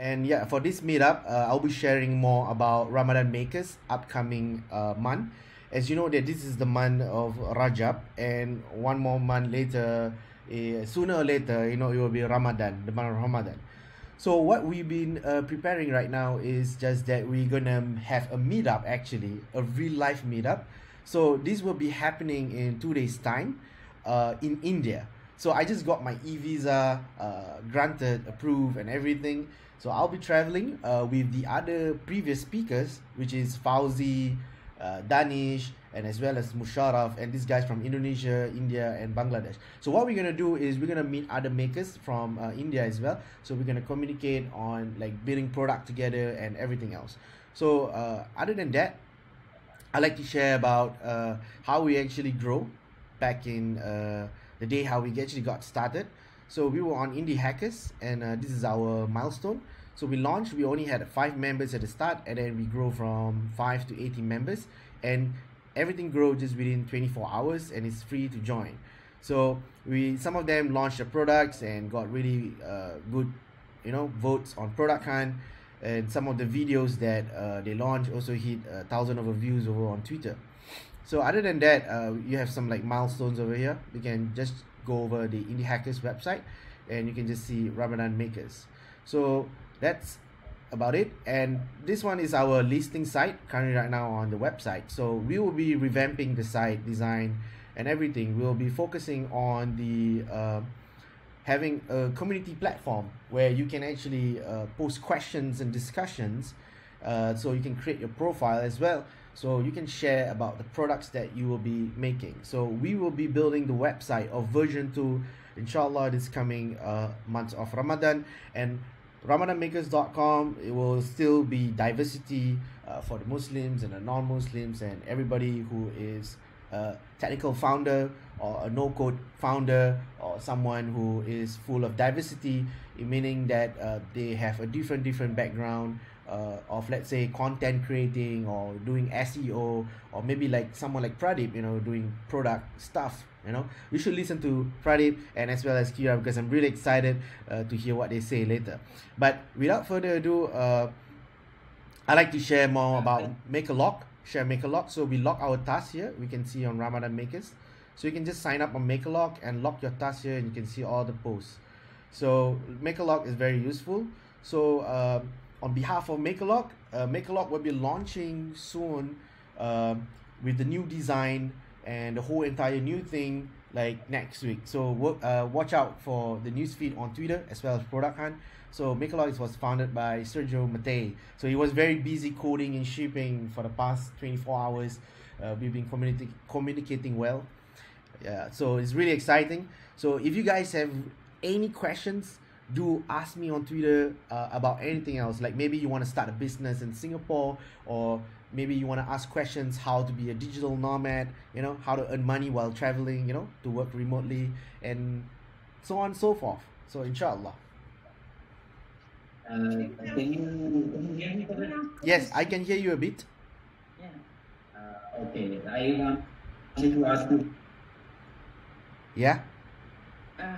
And yeah, for this meetup, uh, I'll be sharing more about Ramadan Makers upcoming uh, month. As you know that this is the month of Rajab, and one more month later, uh, sooner or later, you know, it will be Ramadan, the month of Ramadan. So what we've been uh, preparing right now is just that we're gonna have a meetup actually, a real life meetup. So this will be happening in two days time, uh, in India. So I just got my e-visa uh, granted, approved, and everything. So I'll be traveling uh, with the other previous speakers, which is Fauzi, uh, Danish, and as well as Musharraf, and these guys from Indonesia, India, and Bangladesh. So what we're gonna do is we're gonna meet other makers from uh, India as well. So we're gonna communicate on like building product together and everything else. So uh, other than that, I like to share about uh, how we actually grow back in uh, the day how we actually got started. So we were on Indie Hackers, and uh, this is our milestone. So we launched. We only had five members at the start, and then we grow from five to eighteen members, and everything grows just within twenty four hours, and it's free to join. So we some of them launched their products and got really uh, good, you know, votes on Product Hunt, and some of the videos that uh, they launched also hit a thousand over views over on Twitter. So other than that, uh, you have some like milestones over here. You can just go over the Indie Hackers website, and you can just see Ramadan Makers. So that's about it. And this one is our listing site currently right now on the website. So we will be revamping the site design and everything. We'll be focusing on the uh, having a community platform where you can actually uh, post questions and discussions. Uh, so you can create your profile as well so you can share about the products that you will be making. So we will be building the website of version 2 inshallah this coming uh, month of ramadan. And ramadanmakers.com it will still be diversity uh, for the muslims and the non-muslims and everybody who is a technical founder or a no-code founder or someone who is full of diversity meaning that uh, they have a different different background uh, of let's say content creating or doing SEO or maybe like someone like Pradeep, you know, doing product stuff. You know, you should listen to Pradeep and as well as Kira because I'm really excited uh, to hear what they say later. But without further ado, uh, I like to share more about Makerlog, share Makerlog. So we lock our task here. We can see on Ramadan Makers. So you can just sign up on Makerlog and lock your task here, and you can see all the posts. So Makerlog is very useful. So uh, on behalf of Makerlog, uh, Makerlog will be launching soon uh, with the new design and the whole entire new thing like next week. So work, uh, watch out for the newsfeed on Twitter as well as Product Hunt. So Makerlog was founded by Sergio Mattei. So he was very busy coding and shipping for the past 24 hours. Uh, we've been communi- communicating well. Yeah, so it's really exciting. So if you guys have any questions, do ask me on Twitter uh, about anything else. Like maybe you want to start a business in Singapore, or maybe you want to ask questions how to be a digital nomad, you know, how to earn money while traveling, you know, to work remotely, and so on and so forth. So, inshallah. Uh, can you hear me? Yes, I can hear you a bit. Yeah. Uh, okay, I want to ask you. Yeah. Uh,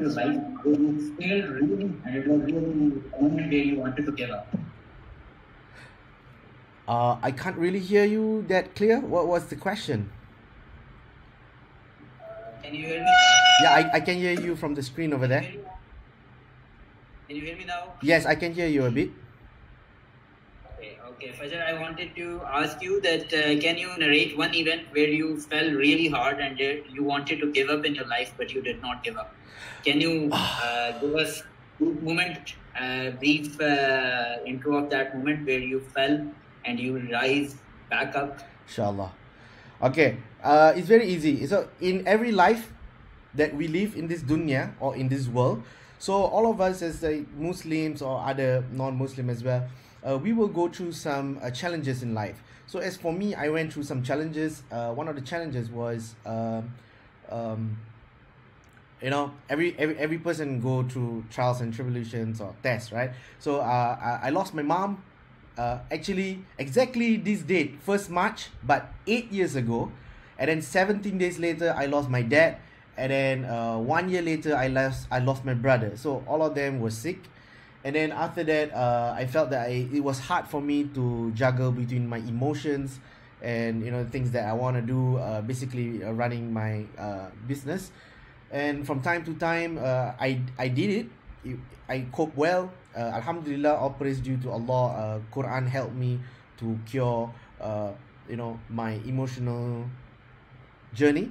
okay. Like, you failed really, and it was really only day you wanted to give up. Uh, I can't really hear you that clear. What was the question? Can you hear me? Yeah, I, I can hear you from the screen over there. Can you hear me now? Yes, I can hear you a bit. Okay. Fajar, I wanted to ask you that uh, can you narrate one event where you fell really hard and uh, you wanted to give up in your life, but you did not give up? Can you uh, give us a moment, uh, brief uh, intro of that moment where you fell and you rise back up? Inshallah. Okay. Uh, it's very easy. So in every life that we live in this dunya or in this world, so all of us as uh, Muslims or other non-Muslim as well, uh, we will go through some uh, challenges in life. So as for me, I went through some challenges. Uh, one of the challenges was, um, um, you know, every every every person go through trials and tribulations or tests, right? So uh, I, I lost my mom. Uh, actually, exactly this date, first March, but eight years ago, and then 17 days later, I lost my dad, and then uh, one year later, I lost I lost my brother. So all of them were sick, and then after that uh, I felt that I, it was hard for me to juggle between my emotions and you know things that I want to do uh, basically uh, running my uh, business. And from time to time uh, I I did it. It- I cope well. Uh, Alhamdulillah all praise due to Allah. Quran helped me to cure you know my emotional journey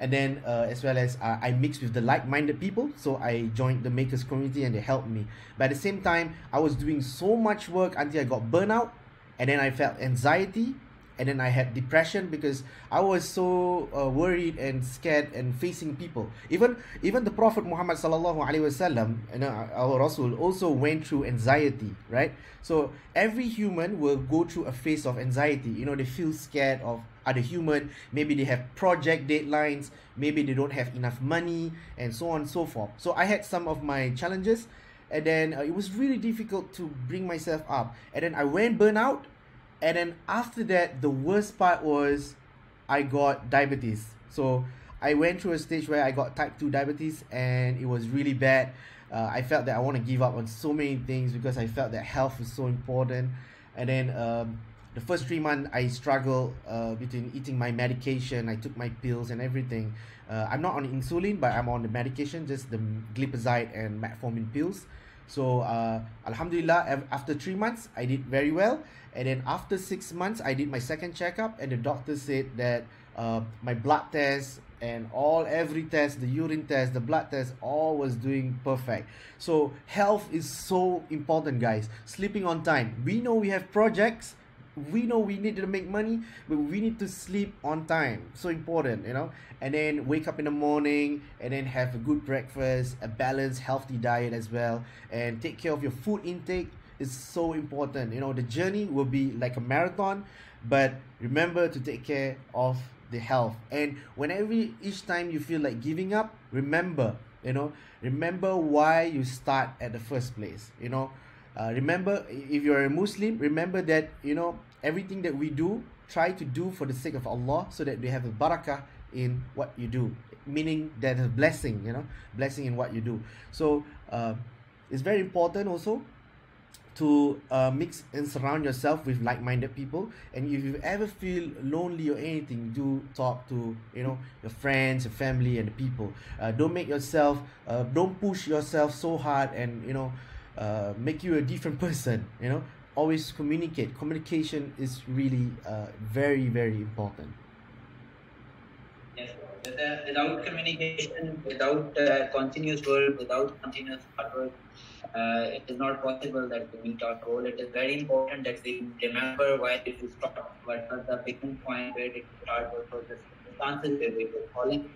and then uh, as well as uh, I mixed with the like-minded people so I joined the makers community and they helped me. But at the same time I was doing so much work until I got burnout and then I felt anxiety and then I had depression because I was so uh, worried and scared and facing people. Even even the Prophet Muhammad sallallahu alaihi wasallam, know, our Rasul also went through anxiety, right? So every human will go through a phase of anxiety. You know, they feel scared of other human. Maybe they have project deadlines. Maybe they don't have enough money, and so on and so forth. So I had some of my challenges, and then uh, it was really difficult to bring myself up. And then I went burnout and then after that the worst part was i got diabetes. So i went through a stage where i got type 2 diabetes and it was really bad. Uh, i felt that i want to give up on so many things because i felt that health is so important. And then um, the first three months i struggled uh, between eating my medication. I took my pills and everything. Uh, i'm not on insulin but i'm on the medication just the glipizide and metformin pills so uh, alhamdulillah after three months i did very well. And then after six months i did my second checkup and the doctor said that uh, my blood test and all every test the urine test the blood test all was doing perfect. So health is so important guys. Sleeping on time. We know we have projects we know we need to make money but we need to sleep on time. So important you know? And then wake up in the morning and then have a good breakfast a balanced healthy diet as well and take care of your food intake is so important. You know the journey will be like a marathon but remember to take care of the health. And whenever each time you feel like giving up remember you know? Remember why you start at the first place you know uh, remember if you're a muslim remember that you know everything that we do try to do for the sake of allah so that we have a barakah in what you do. Meaning that a blessing you know blessing in what you do. So uh, it's very important also to uh, mix and surround yourself with like-minded people. And if you ever feel lonely or anything do talk to you know your friends your family and the people. Uh, don't make yourself uh, don't push yourself so hard and you know uh, make you a different person you know always communicate communication is really uh, very very important Yes, uh, without communication, without uh, continuous work, without continuous hard work, uh, it is not possible that we meet our goal. It is very important that we remember why did we start, what was the beginning point, where did we start, what the circumstances where we were falling.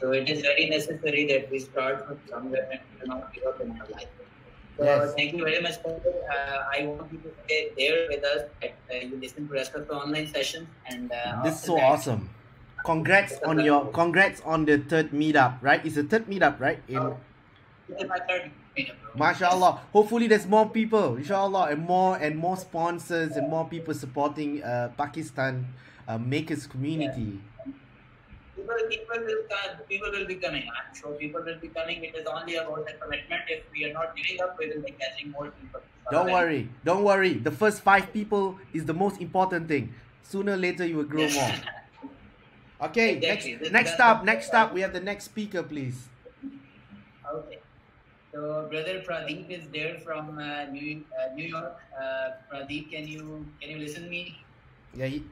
So it is very necessary that we start from somewhere and do not give up in our life. Yes. thank you very much. Uh, I want you to stay there with us. That, uh, you listen to rest of the online sessions and uh, this is so that- awesome congrats on your congrats on the third meetup right it's the third meetup right in Oh, my third meetup, bro. Mashallah. Hopefully there's more people, inshallah, and more and more sponsors and more people supporting uh, Pakistan uh, makers community. People, people will come. People will be coming. I'm sure people will be coming. It is only about the commitment. If we are not giving up, we will be catching more people. Don't worry, don't worry. The first five people is the most important thing. Sooner or later you will grow more. Okay, Exactly. next This- next up, next up, we have the next speaker, please. Okay. So brother Pradeep is there from uh, New uh, New York. Uh, Pradeep, can you can you listen me? Yeah, he,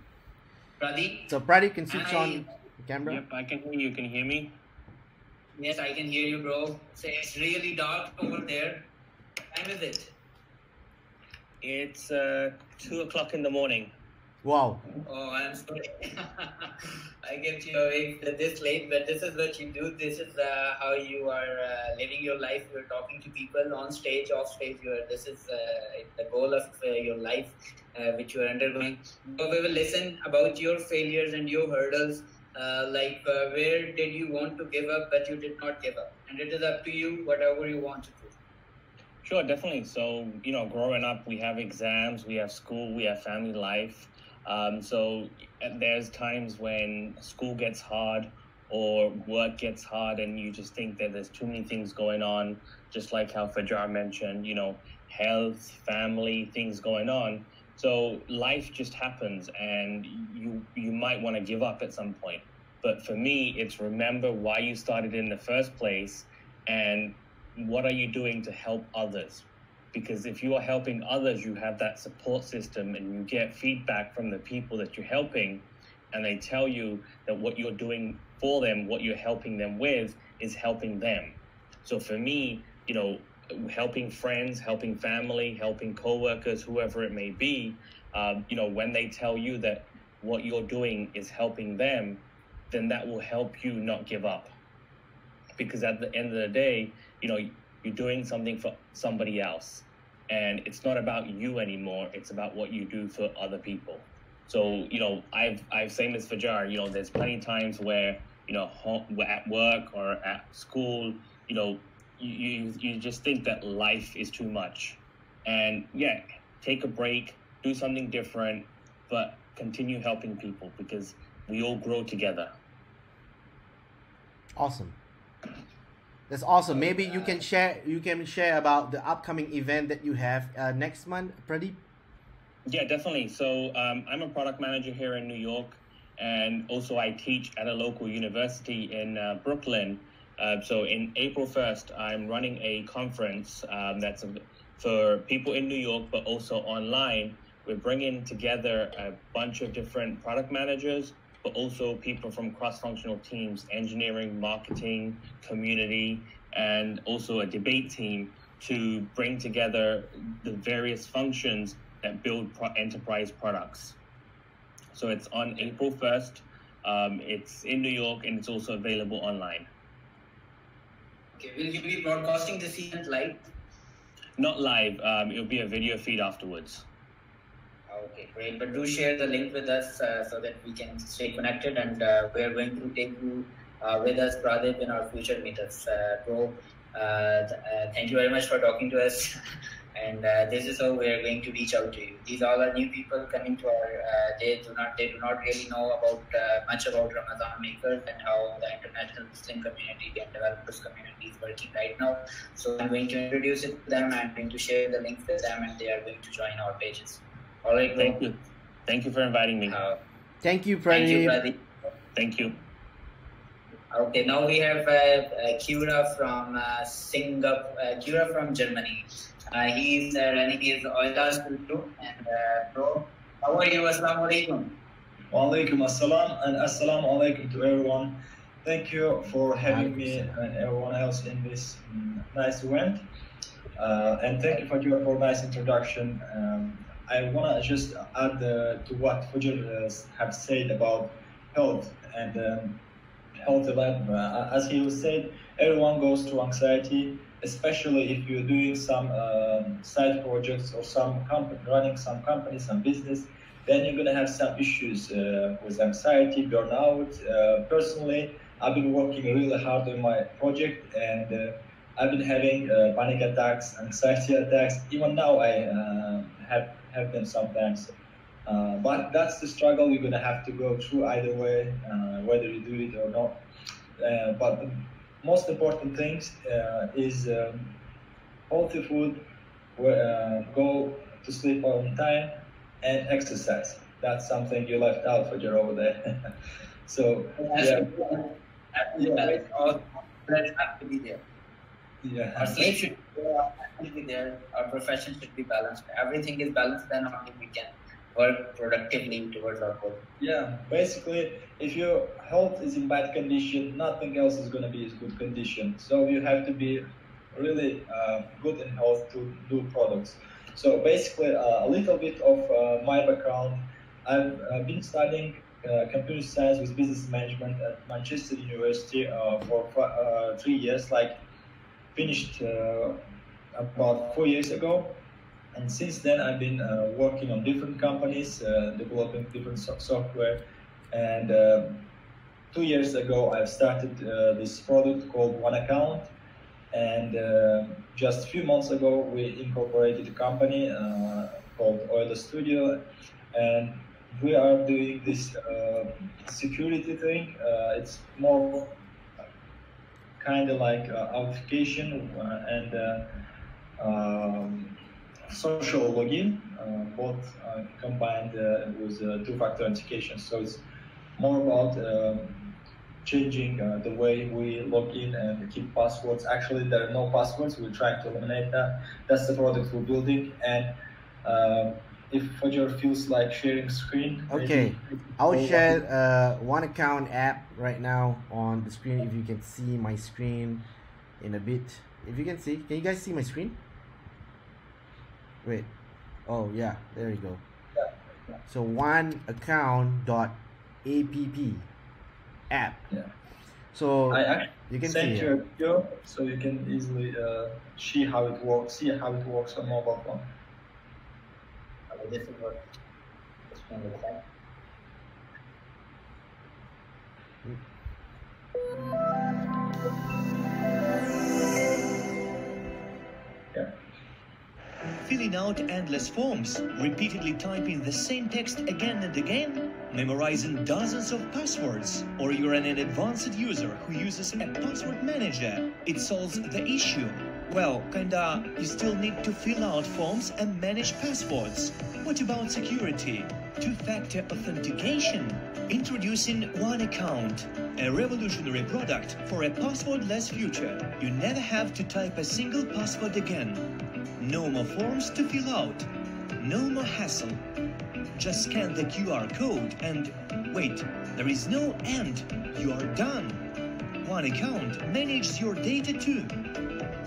Pradeep. so Pradeep can switch Hi. on camera. Yep, I can hear you. Can you hear me? Yes, I can hear you, bro. So it's really dark over there. What time is it? It's uh, two o'clock in the morning. Wow. Oh, I'm sorry. I kept you awake this late, but this is what you do. This is uh, how you are uh, living your life. You're talking to people on stage, off stage. You're, this is uh, the goal of uh, your life, uh, which you are undergoing. So we will listen about your failures and your hurdles. Uh, like uh, where did you want to give up, but you did not give up, and it is up to you, whatever you want to do. Sure, definitely. So, you know, growing up, we have exams, we have school, we have family life. Um, so uh, there's times when school gets hard or work gets hard and you just think that there's too many things going on, just like how Fajar mentioned, you know, health, family, things going on. So life just happens and you you might want to give up at some point. But for me, it's remember why you started in the first place and what are you doing to help others? Because if you are helping others, you have that support system and you get feedback from the people that you're helping, and they tell you that what you're doing for them, what you're helping them with, is helping them. So for me, you know, helping friends, helping family, helping coworkers, whoever it may be, um, you know, when they tell you that what you're doing is helping them, then that will help you not give up. Because at the end of the day, you know, you're doing something for somebody else. And it's not about you anymore. It's about what you do for other people. So, you know, I've, I've same as Fajar, you know, there's plenty of times where, you know, home, at work or at school, you know, you, you, you just think that life is too much. And yeah, take a break, do something different, but continue helping people because we all grow together. Awesome. That's awesome. Maybe you can share you can share about the upcoming event that you have uh, next month, Pradeep. Yeah, definitely. So um, I'm a product manager here in New York, and also I teach at a local university in uh, Brooklyn. Uh, so in April 1st, I'm running a conference um, that's for people in New York, but also online. We're bringing together a bunch of different product managers, but also people from cross-functional teams, engineering, marketing, community, and also a debate team to bring together the various functions that build pro- enterprise products. So it's on April 1st. Um, it's in New York and it's also available online. Okay, will you be broadcasting this event live? Not live, um, it'll be a video feed afterwards. Okay, great. But do share the link with us uh, so that we can stay connected, and uh, we are going to take you uh, with us, Pradeep, in our future meetups. Uh, bro, uh, uh, thank you very much for talking to us. and uh, this is how we are going to reach out to you. These all are new people coming to our. Uh, they do not. They do not really know about uh, much about Ramadan makers and how the international Muslim community and developers community is working right now. So I'm going to introduce it to them. I'm going to share the links with them, and they are going to join our pages. All right. bro. Thank you. Thank you for inviting me. Uh, Thank you, thank you, Pradeep. Pradeep. Thank you. Okay, now we have uh, uh, Kira from uh, Singapore, uh, Kira from Germany. Uh, he is uh, running his Oila studio. And uh, bro, how are you? Assalamu alaikum. Walaikum assalam and assalamu alaikum to everyone. Thank you for having me and everyone else in this mm, nice event. Uh, and thank you for your for nice introduction. Um, I want to just add uh, to what Fujir uh, have said about health and um. Uh, as he was said, everyone goes through anxiety, especially if you're doing some um, side projects or some company, running some company, some business then you're gonna have some issues uh, with anxiety, burnout. Uh, personally, I've been working really hard on my project, and uh, I've been having uh, panic attacks, anxiety attacks. Even now, I uh, have have them sometimes. Uh, but that's the struggle you're gonna have to go through either way, whether you do it or not. But most important things uh, is um, healthy food, uh, go to sleep on time, and exercise. That's something you left out for your over there. so yeah, Absolutely. All that have to be there. yeah. Our slave should be there, our family be there. Our profession should be balanced. Everything is balanced, then only we can work productively towards our goal. Yeah, basically, if your health is in bad condition, nothing else is gonna be in good condition. So you have to be really uh, good in health to do products. So basically, uh, a little bit of uh, my background. I've uh, been studying uh, computer science with business management at Manchester University uh, for three years. Like finished about four years ago, and since then I've been uh, working on different companies, uh, developing different so- software. And uh, two years ago, I've started uh, this product called One Account. And uh, just a few months ago, we incorporated a company uh, called Euler Studio. And we are doing this security thing. It's more kind of like authentication and um, social login, uh, both uh, combined uh, with uh, two-factor authentication. So it's more about um, changing uh, the way we log in and keep passwords. Actually, there are no passwords. We're trying to eliminate that. That's the product we're building. And um if Fajar feels like sharing screen, Okay, I'll share uh, one account app right now on the screen. If you can see my screen in a bit, if you can see, can you guys see my screen? Wait, oh yeah, there you go. So one account dot app app. Yeah. So I actually you can see you a video so you can easily uh, see how it works, see how it works on mobile phone. Filling out endless forms, repeatedly typing the same text again and again, memorizing dozens of passwords, or you're an advanced user who uses a password manager. It solves the issue. Well, kinda, you still need to fill out forms and manage passwords. What about security? Two-factor authentication? Introducing One Account, a revolutionary product for a passwordless future. You never have to type a single password again. No more forms to fill out. No more hassle. Just scan the QR code and wait, there is no end. You are done. One account manages your data too.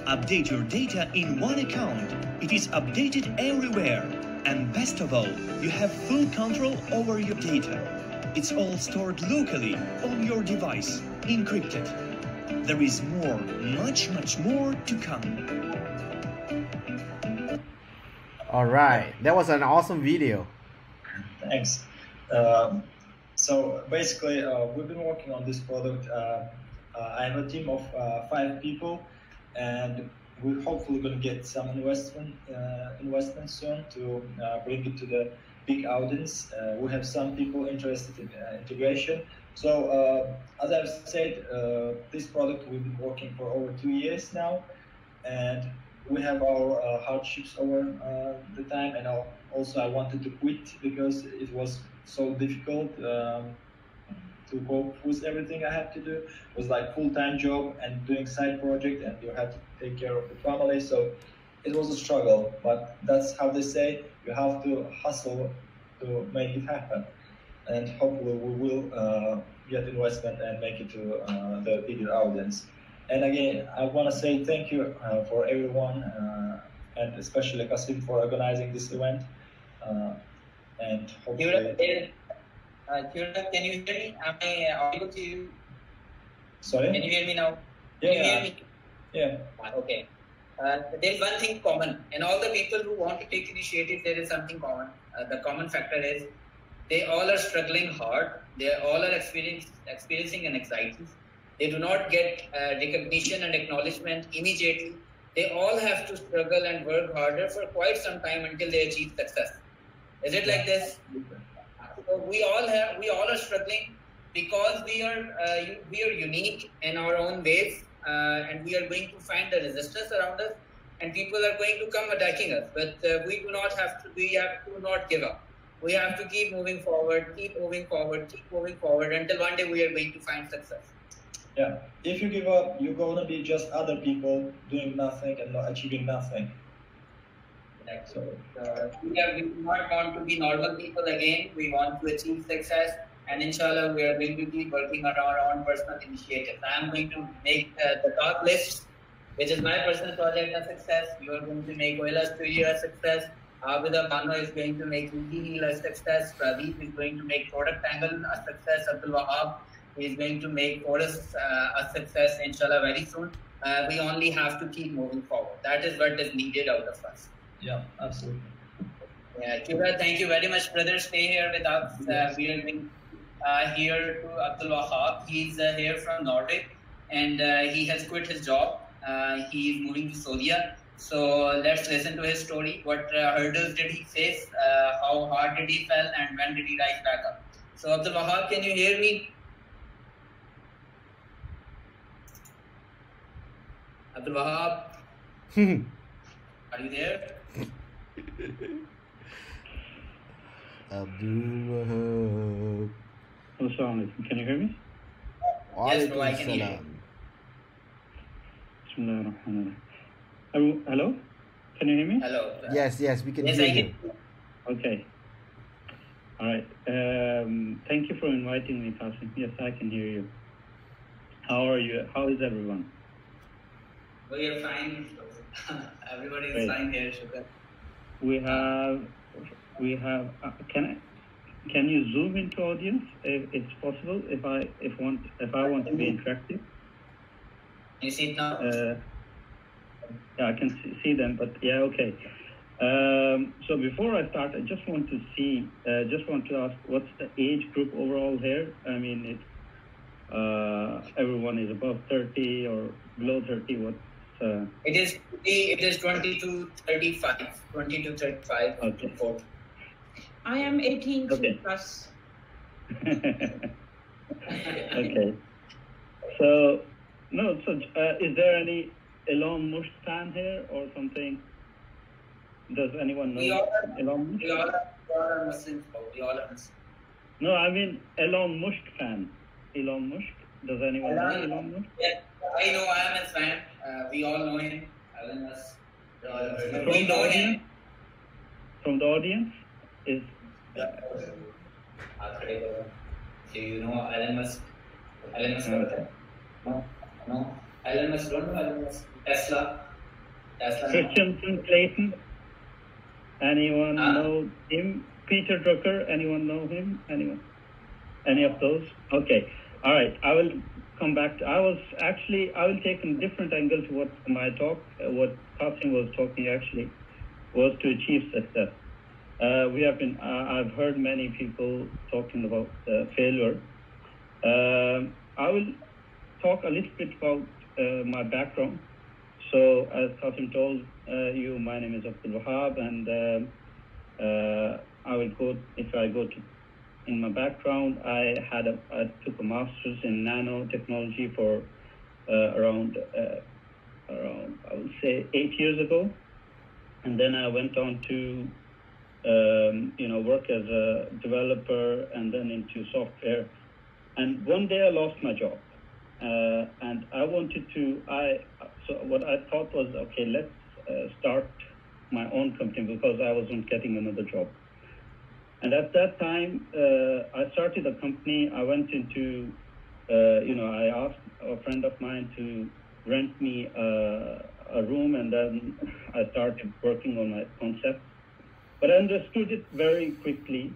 Update your data in one account. It is updated everywhere. And best of all, you have full control over your data. It's all stored locally on your device, encrypted. There is more, much, much more to come. All right, that was an awesome video. Thanks. Um, so basically, uh, we've been working on this product. Uh, uh, I have a team of uh, five people, and we're hopefully going to get some investment uh, investment soon to uh, bring it to the big audience. Uh, we have some people interested in uh, integration. So uh, as I've said, uh, this product we've been working for over two years now, and we have our uh, hardships over uh, the time, and also I wanted to quit because it was so difficult um, to cope with everything I had to do. It was like full time job and doing side project, and you had to take care of the family. So it was a struggle, but that's how they say you have to hustle to make it happen, and hopefully we will uh, get investment and make it to uh, the bigger audience. And again, I want to say thank you uh, for everyone, uh, and especially Qasim for organizing this event. Uh, and hopefully, uh, can you hear me? Am I audible to you? sorry. Can you hear me now? Can you Yeah, hear me? yeah, Ah, Okay. Uh, there's one thing common, and all the people who want to take initiative, there is something common. Uh, the common factor is they all are struggling hard. They all are experience, experiencing an anxiety. They do not get uh, recognition and acknowledgement immediately. They all have to struggle and work harder for quite some time until they achieve success. Is it like this? So we all have, we all are struggling because we are, uh, we are unique in our own ways, uh, and we are going to find the resistance around us, and people are going to come attacking us. But uh, we do not have to. We have to not give up. We have to keep moving forward, keep moving forward, keep moving forward until one day we are going to find success. Yeah. If you give up, you're gonna be just other people doing nothing and not achieving nothing. So uh, we, we do not want to be normal people again. We want to achieve success, and inshallah, we are going to keep working on our own personal initiatives. I am going to make uh, the top list, which is my personal project a success. You are going to make Oila Studio a success. Abida Bano is going to make Heal a success. Pradeep is going to make Product Angle a success. Abdul Wahab is going to make Forest uh, a success, inshallah, very soon. Uh, we only have to keep moving forward. That is what is needed out of us. Yeah, absolutely. Yeah, Kibra, thank you very much, brother. Stay here with us. Uh, we are uh, here to Abdul Wahab. He's uh, here from Nordic and uh, he has quit his job. Uh, he is moving to Saudi. So let's listen to his story. What uh, hurdles did he face? Uh, how hard did he fell? And when did he rise back up? So Abdul Wahab, can you hear me? Abdul Wahab, are you there? Abdul Wahab. Assalamu alaikum. Can you hear me? Yes, bro, I can hear you. salam. Bismillahirrahmanirrahim. Hello? Hello? Can you hear me? Hello. Yes, yes, we can Yes, hear I you. can. Okay. All right. Um, thank you for inviting me, Qasim. Yes, I can hear you. How are you? How is everyone? We are fine. Everybody is Great. fine here, Shukr. We have, we have. Uh, can I? Can you zoom into audience if it's possible? If I if want if I want to be interactive, You see it now? uh, yeah, I can see, see them. But yeah, okay. Um, so before I start, I just want to see, uh, just want to ask, what's the age group overall here? I mean, it, uh, everyone is above 30 or below 30. What's uh, It is it is 20 to 35. 20 to 35. Okay. Four. I am 18 Okay. plus. okay. So, no, so uh, is there any Elon Musk fan here or something? Does anyone know We all are- Elon Musk? We all are, we all are Muslims. We all are Muslims. No, I mean Elon Musk fan. Elon Musk. Does anyone know Elon- Elon Musk? Yeah, I know I am a fan. Uh, we all know him. Alan uh, from the audience. From the audience is. Do you know Alan Musk? Alan Musk. No, no. no. Alan Musk. Don't know Alan Musk. Tesla. Tesla. Christensen, Clayton. Anyone uh, know him? Peter Drucker. Anyone know him? Anyone? Any of those? Okay. All right. I will come back. To, I was actually, I will take a different angle to what my talk, uh, what Qasim was talking actually, was to achieve success. Uh, we have been, uh, I've heard many people talking about uh, failure. Um, I will talk a little bit about uh, my background. So, as Qasim told uh, you, my name is Abdul Wahab, and um uh, I will go, if I go to, in my background, I had a, I took a master's in nanotechnology for uh, around, uh, around, I would say, eight years ago. And then I went on to, um, you know, work as a developer and then into software. And one day I lost my job. Uh, and I wanted to, I, so what I thought was, okay, let's uh, start my own company because I wasn't getting another job. And at that time, uh, I started a company. I went into, uh, you know, I asked a friend of mine to rent me a, a room, and then I started working on my concept. But I understood it very quickly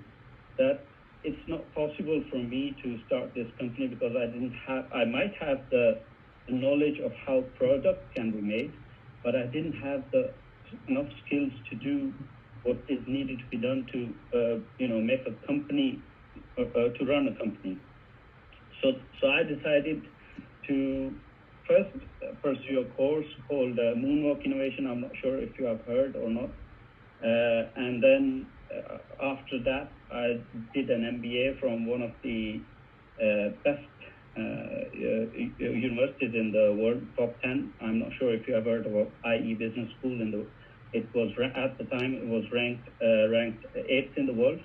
that it's not possible for me to start this company because I didn't have, I might have the, the knowledge of how product can be made, but I didn't have the enough skills to do what is needed to be done to, uh, you know, make a company, uh, uh, to run a company. So, so I decided to first pursue a course called uh, Moonwalk Innovation. I'm not sure if you have heard or not. Uh, and then uh, after that, I did an MBA from one of the uh, best uh, universities in the world, top 10. I'm not sure if you have heard about IE Business School. In the, it was at the time it was ranked uh, ranked eighth in the world.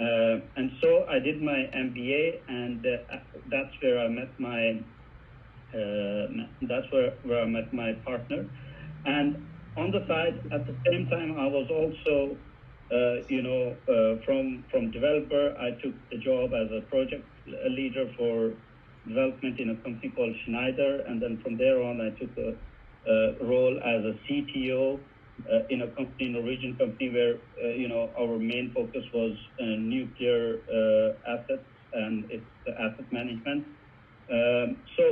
Uh, and so I did my MBA, and uh, that's where I met my uh, that's where, where I met my partner. And on the side, at the same time, I was also, uh, you know, uh, from from developer, I took the job as a project leader for development in a company called Schneider, and then from there on, I took a, a role as a CTO uh, in a company, in a Norwegian company, where uh, you know our main focus was uh, nuclear uh, assets and its asset management. Um, so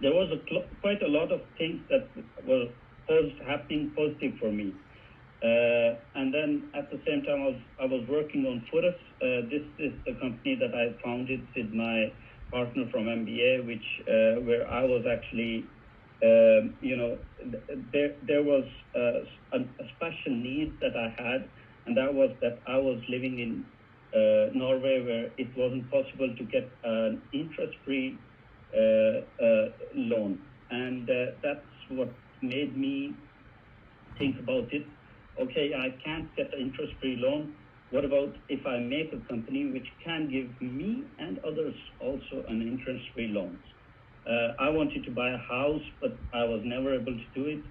there was a cl- quite a lot of things that were happening positive for me. Uh, and then at the same time, I was, I was working on Furus. Uh, this is the company that I founded with my partner from MBA, which uh, where I was actually um, you know, th- there there was uh, a, a special need that I had, and that was that I was living in uh, Norway where it wasn't possible to get an interest-free uh, uh, loan, and uh, that's what made me think about it. Okay, I can't get an interest-free loan. What about if I make a company which can give me and others also an interest-free loan? Uh, I wanted to buy a house, but I was never able to do it.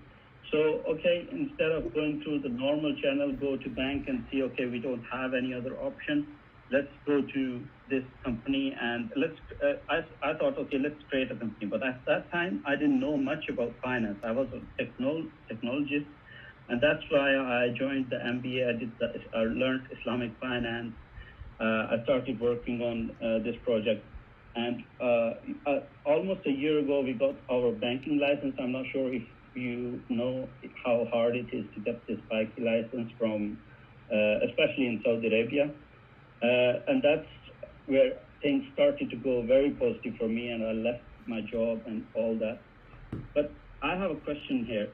So, okay, instead of going through the normal channel, go to bank and see, okay, we don't have any other option. Let's go to this company and let's, uh, I, I thought, okay, let's create a company. But at that time, I didn't know much about finance. I was a technol- technologist. And that's why I joined the MBA. I did the, I learned Islamic finance. Uh, I started working on uh, this project. And uh, uh, almost a year ago, we got our banking license. I'm not sure if you know how hard it is to get this banking license from, uh, especially in Saudi Arabia. And that's where things started to go very positive for me, and I left my job and all that. But I have a question here.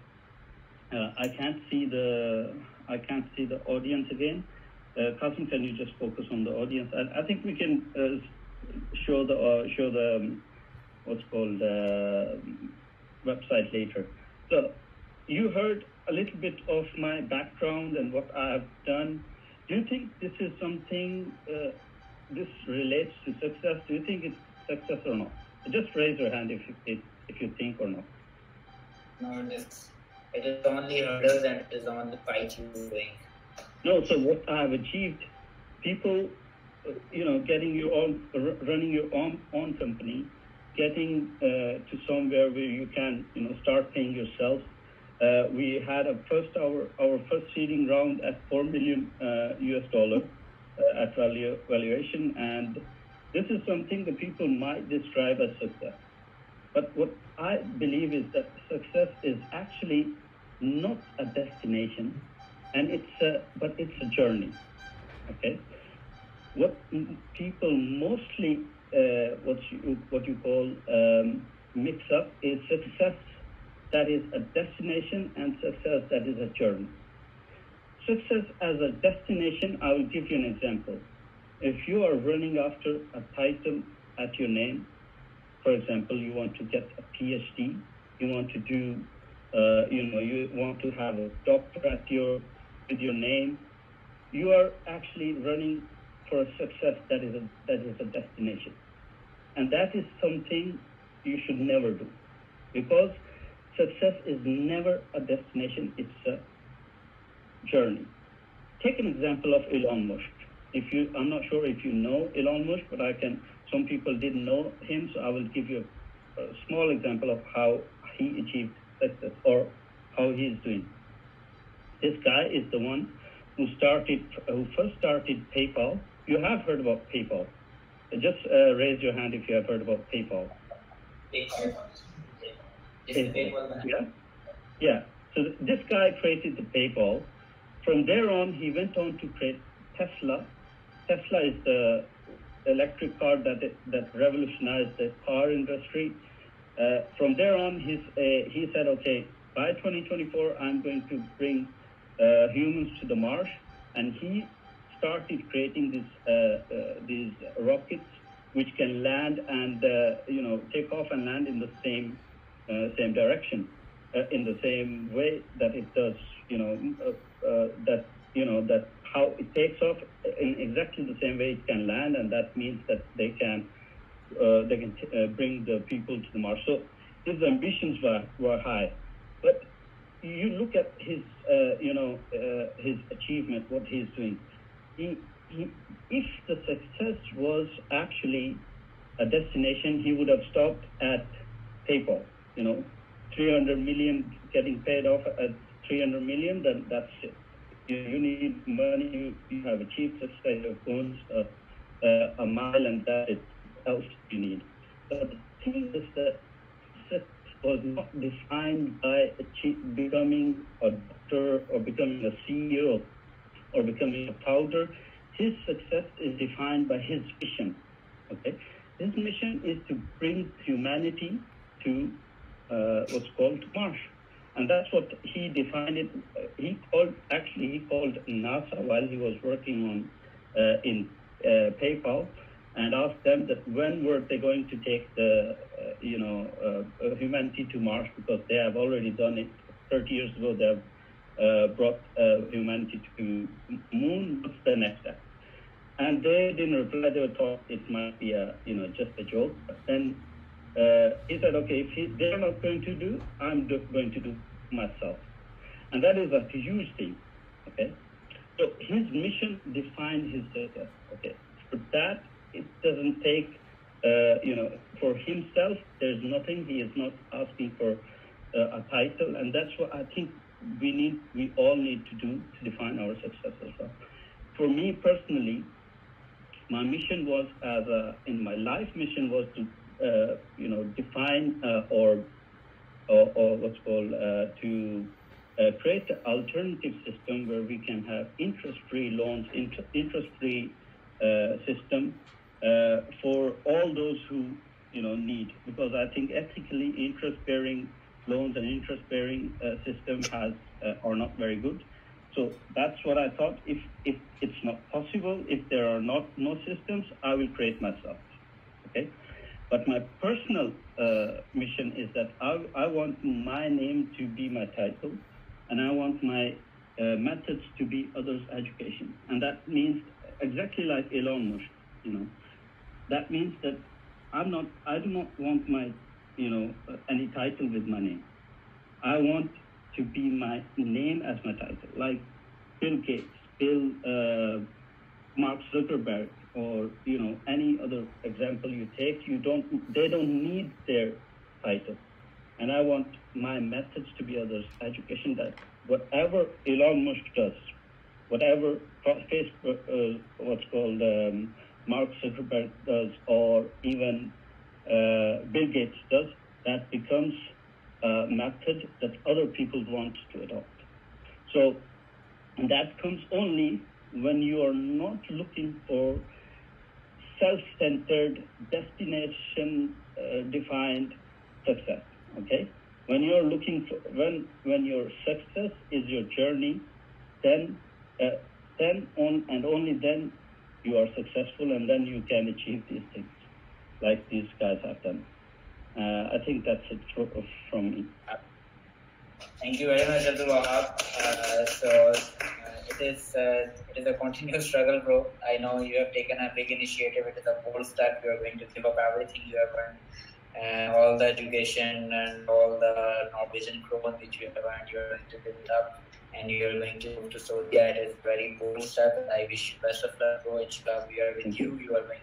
Uh, I can't see the I can't see the audience again. Uh, Qasim, can you just focus on the audience? I, I think we can uh, show the uh, show the um, what's called uh, website later. So you heard a little bit of my background and what I have done. Do you think this is something uh, this relates to success? Do you think it's success or not? Just raise your hand if you if you think or not. No, it is, it is only hurdles and it is on the fight you're doing. No, so what I've achieved, people, you know, getting your own, running your own own company, getting uh, to somewhere where you can, you know, start paying yourself. Uh, we had a first our our first seeding round at four million uh, US dollar uh, at value, valuation, and this is something that people might describe as success. But what I believe is that success is actually not a destination, and it's a, but it's a journey. Okay, what people mostly uh, what you what you call um, mix up is success that is a destination and success that is a journey. Success as a destination, I will give you an example. If you are running after a title at your name, for example, you want to get a PhD, you want to do, uh, you know, you want to have a doctor at your with your name, you are actually running for a success that is a that is a destination, and that is something you should never do, because success is never a destination; it's a journey. Take an example of Elon Musk. If you, I'm not sure if you know Elon Musk, but I can. Some people didn't know him, so I will give you a, a small example of how he achieved success or how he is doing. This guy is the one who started, who first started PayPal. You have heard about PayPal. Just uh, raise your hand if you have heard about PayPal. PayPal. PayPal. Yeah, yeah. So th- this guy created the PayPal. From there on, he went on to create Tesla. Tesla is the electric car that that revolutionized the car industry. Uh, from there on, he's, uh, he said, okay, by 2024, I'm going to bring uh, humans to the Mars, and he started creating these uh, uh, these rockets which can land and uh, you know take off and land in the same same direction, in the same way that it does. You know that you know that how it takes off in exactly the same way it can land, and that means that they can uh, they can t- uh, bring the people to the Mars. So his ambitions were, were high, but you look at his uh, you know his achievement, what he's doing. He, he, if the success was actually a destination, he would have stopped at PayPal. You know, 300 million getting paid off at 300 million, then that's it. You, you need money. You have achieved success. You've gone uh, uh, a mile, and that is else you need. But the thing is that success was not defined by achieve, becoming a doctor or becoming a CEO or becoming a founder. His success is defined by his mission. Okay, his mission is to bring humanity to uh, what's called Mars, And that's what he defined it. He called, actually, he called NASA while he was working on uh, in uh, PayPal and asked them that when were they going to take the, uh, you know, uh, uh, humanity to Mars because they have already done it 30 years ago. They have uh, brought uh, humanity to the Moon. What's the next step? And they didn't reply. They were thought it might be a, you know, just a joke. But then uh, he said, okay, if he, they're not going to do, I'm going to do myself. And that is a huge thing. Okay. So his mission defined his success. Okay. For that, it doesn't take, uh, you know, for himself, there's nothing. He is not asking for uh, a title. And that's what I think we need, we all need to do to define our success as well. For me personally, my mission was as a, in my life mission was to, uh, you know, define uh, or, or, or what's called uh, to uh, create an alternative system where we can have interest-free loans, inter- interest-free uh, system uh, for all those who you know need. Because I think ethically, interest-bearing loans and interest-bearing uh, system has uh, are not very good. So that's what I thought. If if it's not possible, if there are not no systems, I will create myself. Okay. But my personal uh, mission is that I, I want my name to be my title and I want my uh, methods to be others' education. And that means exactly like Elon Musk, you know. That means that I'm not, I do not want my, you know, uh, any title with my name. I want to be my name as my title, like Bill Gates, Bill, uh, Mark Zuckerberg, or you know any other example you take. You don't, they don't need their title and I want my methods to be others. Education that whatever Elon Musk does, whatever Facebook, uh, what's called um, Mark Zuckerberg does, or even Uh, Bill Gates does, that becomes uh, a method that other people want to adopt. So, that comes only when you are not looking for self-centered, destination-defined uh, success okay? When you're looking for when when your success is your journey then uh, then on and only then you are successful and then you can achieve these things like these guys have done uh, i think that's it for, from me Thank you very much, Abdul Wahab. Uh, so uh, it is uh, it is a continuous struggle, bro. I know you have taken a big initiative. It is a bold step. You are going to give up everything you have earned and all the education and all the knowledge and growth which you have earned, you're going to build up and you're going to move to Saudi. It is very bold step. I wish you best of luck, bro. Inshallah, we are with you. You are going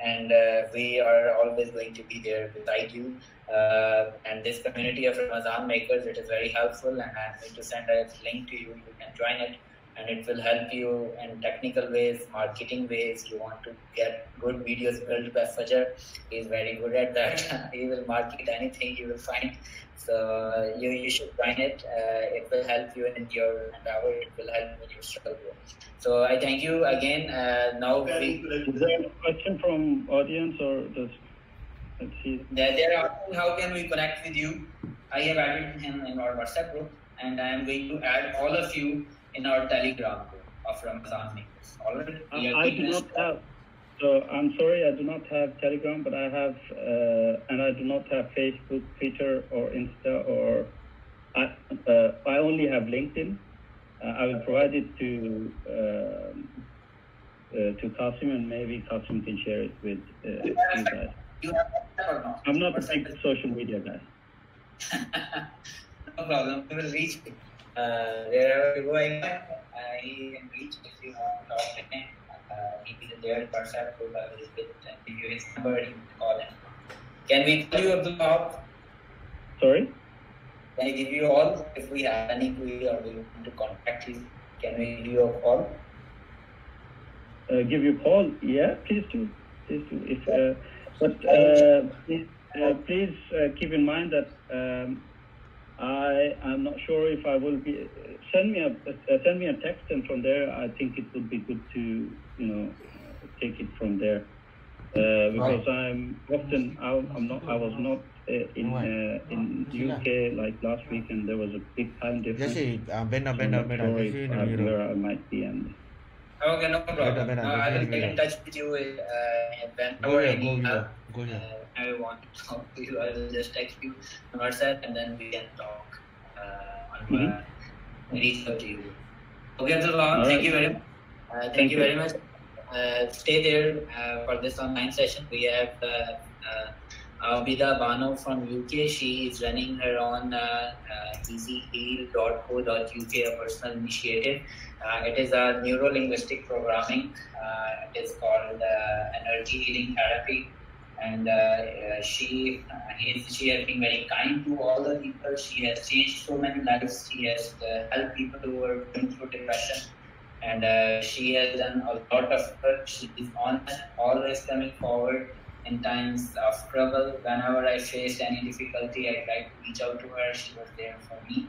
and uh, we are always going to be there beside you. Uh, and this community of Ramazan makers, it is very helpful, and I'm going to send a link to you. You can join it and it will help you in technical ways, marketing ways. You want to get good videos built by Fajar. He's very good at that. he will market anything you will find. So you, you should join it. Uh, it will help you in your endeavor. It will help in your struggle. So I thank you again. Uh, now we, is there a question from audience or just let's see? They, they are asking how can we connect with you. I have added him in our WhatsApp group, and I am going to add all of you in our Telegram group of Ramazan makers. I, I do not have. So I'm sorry, I do not have Telegram, but I have, uh, and I do not have Facebook, Twitter, or Insta, or I, uh, I only have LinkedIn. Uh, I will provide it to um, uh, to Qasim, and maybe Qasim can share it with uh, you guys. You have or not? I'm not a big social media guy. no problem. We will reach you. Uh, wherever you go, uh, he can reach if you want to talk to him. Uh, he is there in WhatsApp group. I will just give you his number. You can call him. Can we call you? Sorry? Can I give you a call if we have any query or we want to contact you? Can we give you a call? Uh, give you a call? Yeah, please do. Please do. If, uh, but uh, please, uh, please uh, keep in mind that um, I am not sure if I will be. Send me a uh, send me a text, and from there, I think it would be good to you know take it from there. Uh, because I'm often I, I'm not I was not uh, in Right. uh, in Okay lah. UK like last week, and there was a big time difference. Just say, uh, bend down, So bend I'm down, not bend down. sure Just if, uh, where I might be, and Okay, no problem. Uh, I will get in touch with you uh, whenever Go here, any go here, uh, go here. I want to talk to you. I will just text you on WhatsApp and then we can talk uh, on uh, reach out to you. Okay, Abdullah, All thank you very much. Uh, thank, Thank you very much. Uh, stay there uh, for this online session. We have uh, uh, Abida Bano from UK. She is running her own uh, uh, easyheal.co.uk, a personal initiative. Uh, it is a neuro-linguistic programming. Uh, it is called uh, energy healing therapy, and uh, uh, she uh, is she has been very kind to all the people. She has changed so many lives. She has uh, helped people who were going through depression, and uh, she has done a lot of work. She is honest, always coming forward in times of trouble. Whenever I faced any difficulty, I tried to reach out to her. She was there for me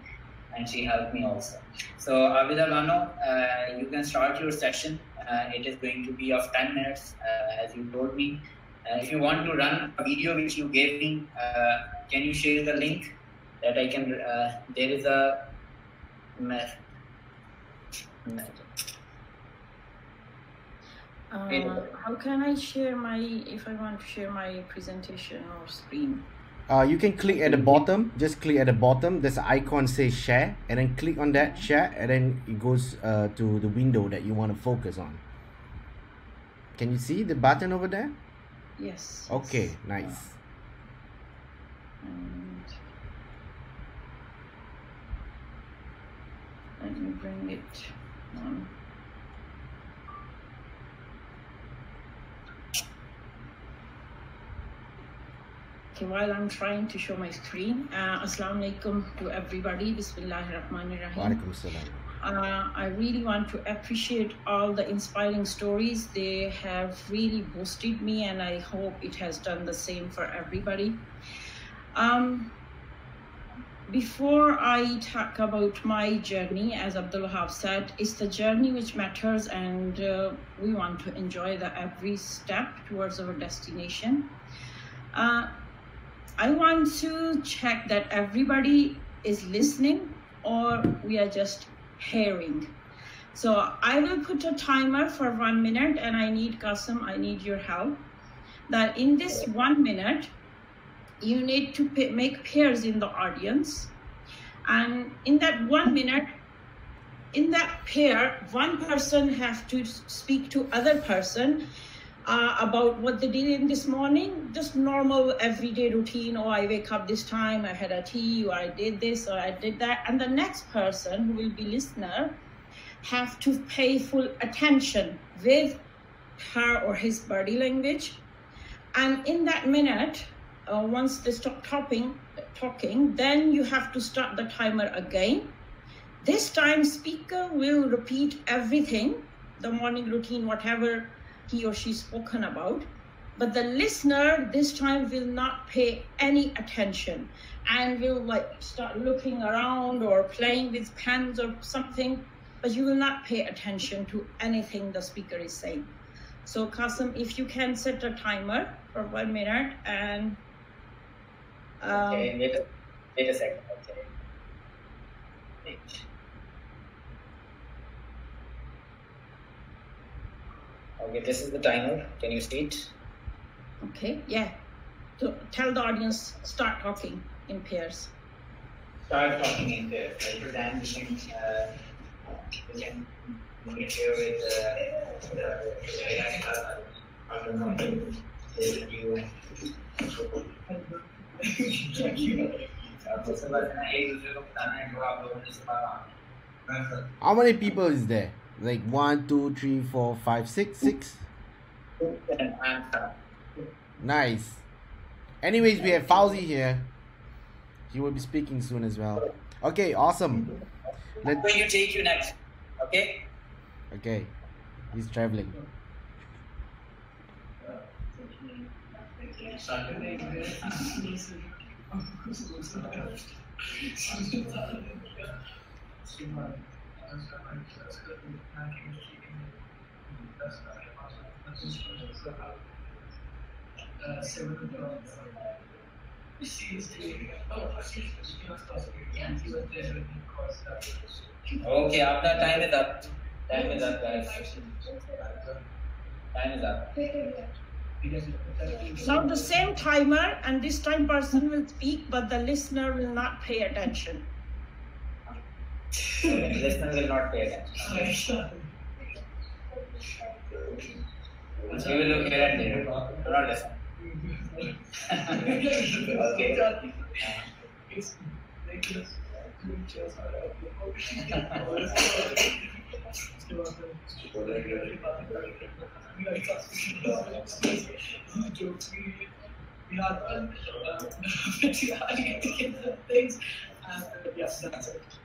and she helped me also. So, Abida Bano, uh, you can start your session. Uh, it is going to be of 10 minutes, uh, as you told me. Uh, if you want to run a video which you gave me, uh, can you share the link that I can? Uh, there is a. me- me- Uh, how can I share my, if I want to share my presentation or screen? Uh, you can click at the bottom. Just click at the bottom. There's an icon says share, and then click on that share, and then it goes uh, to the window that you want to focus on. Can you see the button over there? Yes. Okay, yes. nice. And let me bring it on. Okay, while I'm trying to show my screen, uh, Assalamu alaikum to everybody. Bismillahir Rahmanir Rahim. Walaikum salam. Uh, I really want to appreciate all the inspiring stories. They have really boosted me, and I hope it has done the same for everybody. Um, before I talk about my journey, as Abdul Wahab said, it's the journey which matters, and uh, we want to enjoy the every step towards our destination. Uh, I want to check that everybody is listening or we are just hearing. So I will put a timer for one minute and I need Qasim, I need your help. That in this one minute, you need to make pairs in the audience. And in that one minute, in that pair, one person has to speak to other person uh, about what they did in this morning, just normal everyday routine. Oh, I wake up this time, I had a tea, or I did this, or I did that. And the next person who will be listener have to pay full attention with her or his body language. And in that minute, uh, once they stop talking, talking, then you have to start the timer again. This time, speaker will repeat everything, the morning routine, whatever he or she spoken about but the listener this time will not pay any attention and will like start looking around or playing with pens or something but you will not pay attention to anything the speaker is saying so Qasim, if you can set a timer for one minute and um, Okay, wait a, wait a second. Okay. Wait. Okay, this is the timer. Can you see it? Okay, yeah. So tell the audience, start talking in pairs. Start talking in pairs, right? We can, here with uh, the How many people is there? Like one, two, three, four, five, six, six. Nice. Anyways, we have Fauzi here. He will be speaking soon as well. Okay, awesome. Let so you take you next. Okay. Okay. He's traveling. Okay, after time is up. Time is up, guys. Time is up. Now the same timer and this time person will speak but the listener will not pay attention. Listener will not pay attention. You will look here and there. Do not listen. okay.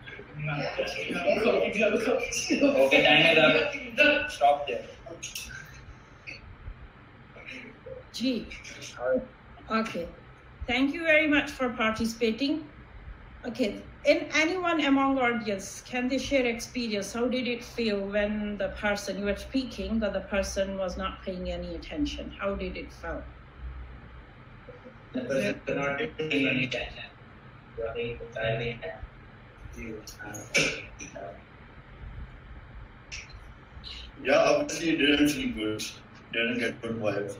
Okay, time is up. Stop there. Gee. Okay. Thank you very much for participating. Okay. In anyone among audience, can they share experience? How did it feel when the person you were speaking, but the person was not paying any attention? How did it feel? The person not paying any attention. Yeah, obviously it didn't feel good. Didn't get good vibes.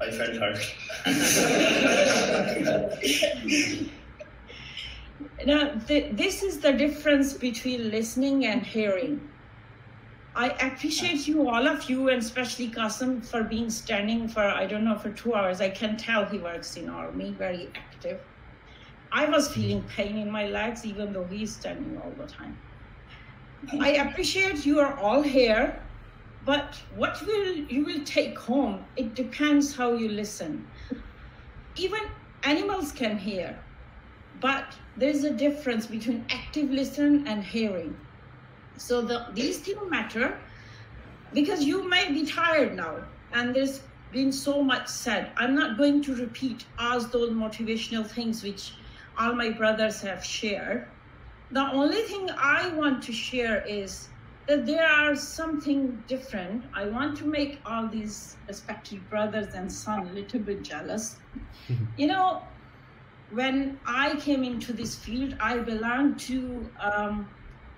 I felt hurt. Now, th- this is the difference between listening and hearing. I appreciate you, all of you, and especially Qasim, for being standing for, I don't know, for two hours. I can tell he works in army, very active. I was feeling pain in my legs, even though he's standing all the time. I appreciate you are all here, but what will you will take home? It depends how you listen. Even animals can hear, but there's a difference between active listen and hearing. So the, these things matter because you may be tired now, and there's been so much said. I'm not going to repeat as those motivational things which all my brothers have shared. The only thing I want to share is that there are something different. I want to make all these respected brothers and son a little bit jealous. you know, when I came into this field, I belonged to um,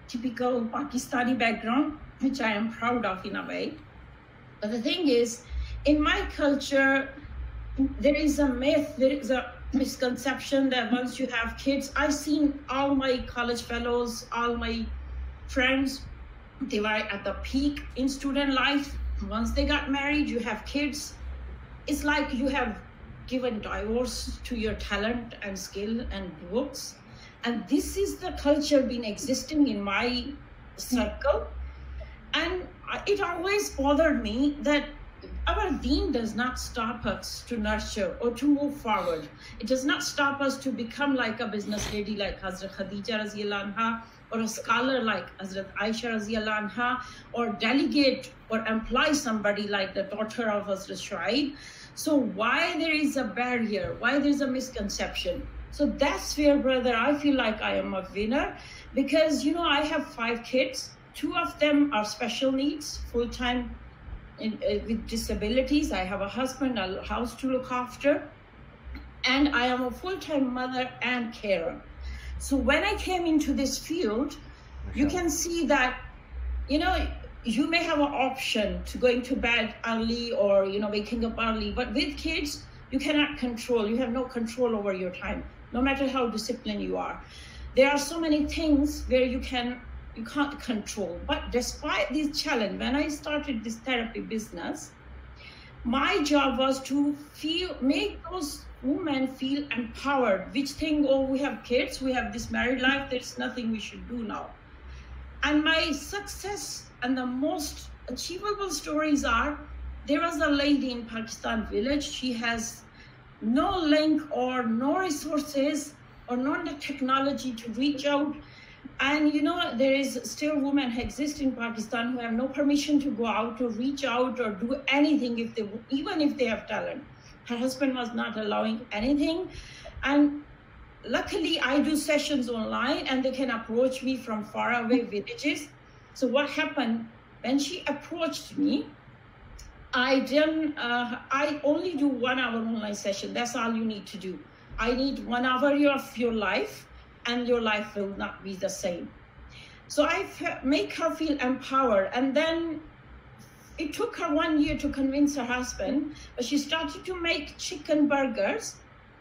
typical Pakistani background, which I am proud of in a way. But the thing is, in my culture, there is a myth, there is a misconception that once you have kids, I've seen all my college fellows, all my friends, they were at the peak in student life. Once they got married, you have kids. It's like you have given divorce to your talent and skill and books. And this is the culture been existing in my circle. And it always bothered me that our deen does not stop us to nurture or to move forward. It does not stop us to become like a business lady like Hazrat Khadija Raziallah anha, or a scholar like Hazrat Aisha Raziallah anha, or delegate or employ somebody like the daughter of Hazrat Shuaib. So why there is a barrier? Why there's a misconception? So that's where, brother, I feel like I am a winner because you know I have five kids. Two of them are special needs, full time in, uh, with disabilities. I have a husband, a house to look after, and I am a full time mother and carer. So when I came into this field, you can see that, you know, you may have an option to going to bed early or, you know, waking up early, but with kids, you cannot control. You have no control over your time, no matter how disciplined you are. There are so many things where you can you can't control. But despite this challenge, when I started this therapy business, my job was to feel make those women feel empowered. Which think, oh, we have kids, we have this married life, there's nothing we should do now. And my success and the most achievable stories are there was a lady in Pakistan village. She has no link or no resources or the technology to reach out. And you know, there is still women who exist in Pakistan who have no permission to go out to reach out or do anything if they even if they have talent. Her husband was not allowing anything. And luckily I do sessions online and they can approach me from far away villages. So what happened when she approached me, I didn't, uh, I only do one hour online session. That's all you need to do. I need one hour of your life and your life will not be the same. So I make her feel empowered. And then it took her one year to convince her husband, but she started to make chicken burgers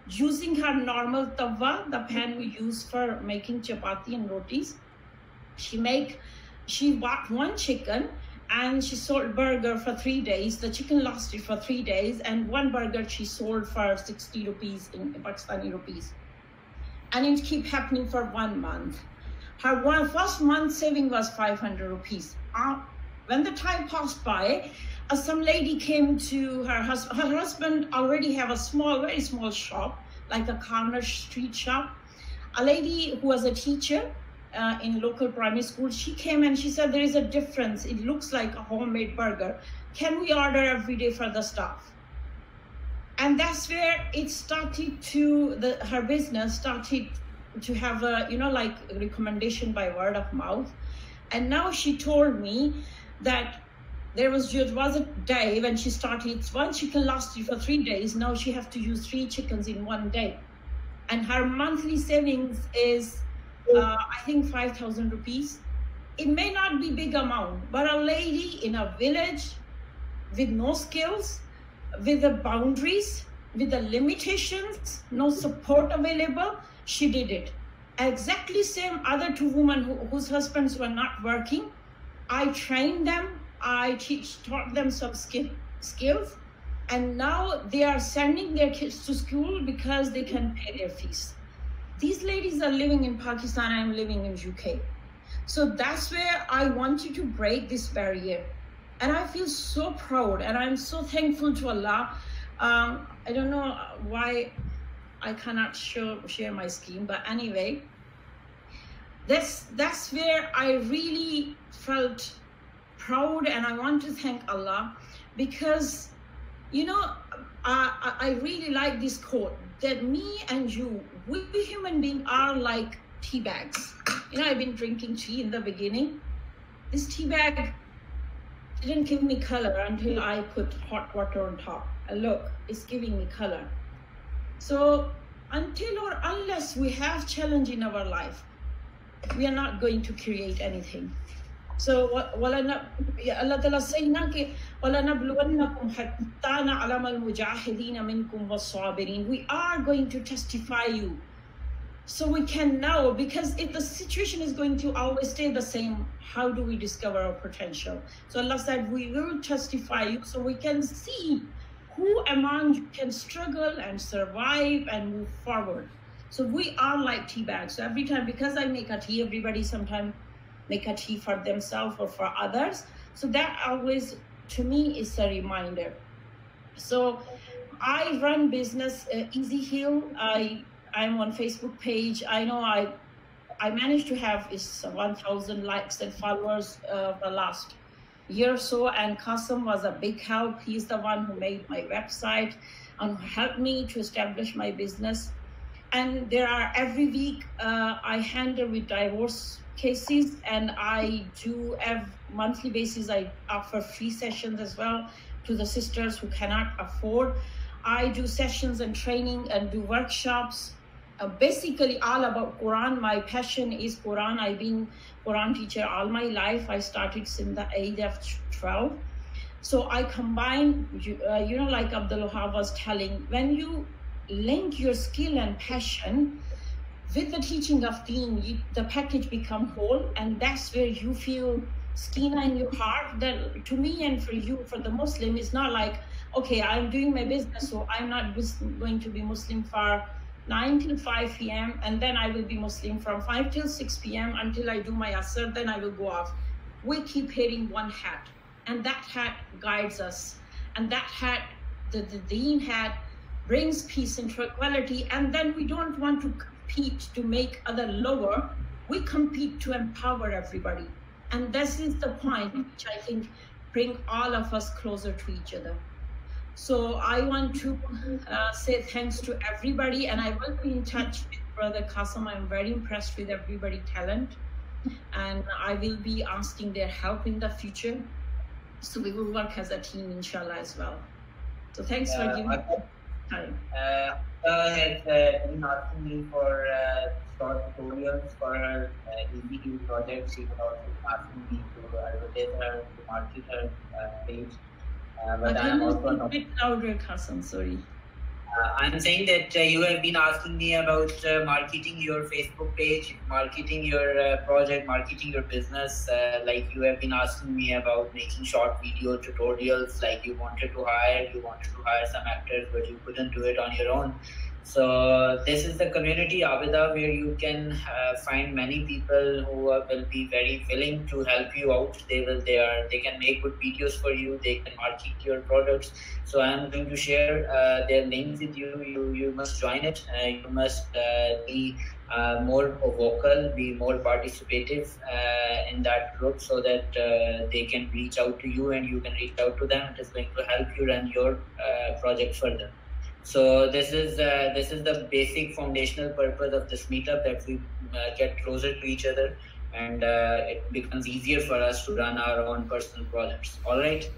using her normal tawa, the pan we use for making chapati and rotis. She make, she bought one chicken and she sold burger for three days. The chicken lasted for three days, and one burger she sold for 60 rupees in Pakistani rupees. And it kept happening for one month. Her one first month saving was 500 rupees. Uh, when the time passed by, uh, some lady came to her husband. Her husband already have a small, very small shop, like a corner street shop. A lady who was a teacher uh, in local primary school, she came and she said, there is a difference. It looks like a homemade burger. Can we order every day for the staff? And that's where it started to, the, her business started to have a, you know, like recommendation by word of mouth. And now she told me that there was just was a day when she started one chicken lasted for three days now she has to use three chickens in one day and her monthly savings is uh, I think 5,000 rupees. It may not be big amount, but a lady in a village with no skills, with the boundaries, with the limitations, no support available, she did it. Exactly same other two women who, whose husbands were not working. I trained them. I teach taught them some skill, skills, and now they are sending their kids to school because they can pay their fees these ladies are living in Pakistan, I'm living in UK. So that's where I wanted to break this barrier. And I feel so proud and I'm so thankful to Allah. Um, I don't know why I cannot show, share my scheme, but anyway, that's, that's where I really felt proud and I want to thank Allah because, you know, I, I really like this quote that me and you, we human beings are like tea bags. You know, I've been drinking tea in the beginning. This tea bag didn't give me color until I put hot water on top. And look, it's giving me color. So until or unless we have challenge in our life, we are not going to create anything. So Allah We are going to testify you so we can know, because if the situation is going to always stay the same, how do we discover our potential? So Allah said, we will testify you so we can see who among you can struggle and survive and move forward. So we are like tea bags. So every time, because I make a tea, everybody sometimes make a tea for themselves or for others. So that always, to me, is a reminder. So I run business uh, Easy Heal. I I'm on Facebook page. I know I I managed to have is 1,000 likes and followers uh, the last year or so. And Qasim was a big help. He's the one who made my website and helped me to establish my business. And there are every week uh, I handle with divorce cases and I do have monthly basis. I offer free sessions as well to the sisters who cannot afford. I do sessions and training and do workshops. Uh, basically all about Quran. My passion is Quran. I've been Quran teacher all my life. I started since the age of 12. So I combine, uh, you know, like Abdul was telling, when you link your skill and passion with the teaching of deen, the package become whole, and that's where you feel skina in your heart. That to me and for you, for the Muslim, it's not like okay, I'm doing my business, so I'm not going to be Muslim for 9 till 5 p.m. and then I will be Muslim from 5 till 6 p.m. until I do my asr, then I will go off. We keep hitting one hat, and that hat guides us, and that hat, the, the deen hat, brings peace and tranquility. And then we don't want to compete to make other lower. We compete to empower everybody. And this is the point which I think bring all of us closer to each other. So I want to uh, say thanks to everybody, and I will be in touch with Brother Qasim. I'm very impressed with everybody talent, and I will be asking their help in the future. So we will work as a team, inshallah, as well. So thanks for Uh, giving I- time. Uh, uh, has uh, been asking me for uh, short tutorials for her uh, EBD project. She was also asking me to advertise her, to market her uh, page. Uh, but I'm a also not. bit louder, Qasim. Sorry. Uh, I'm saying that uh, you have been asking me about uh, marketing your Facebook page, marketing your uh, project, marketing your business. Uh, like you have been asking me about making short video tutorials. Like you wanted to hire, you wanted to hire some actors, but you couldn't do it on your own. So this is the community Abida where you can uh, find many people who will be very willing to help you out. They will they are they can make good videos for you. They can market your products. So I'm going to share uh, their links with you. You you must join it. Uh, you must uh, be uh, more vocal, be more participative in that group, so that they can reach out to you and you can reach out to them. It is going to help you run your project further. So this is uh, this is the basic foundational purpose of this meetup that we uh, get closer to each other and uh, it becomes easier for us to run our own personal projects. All right.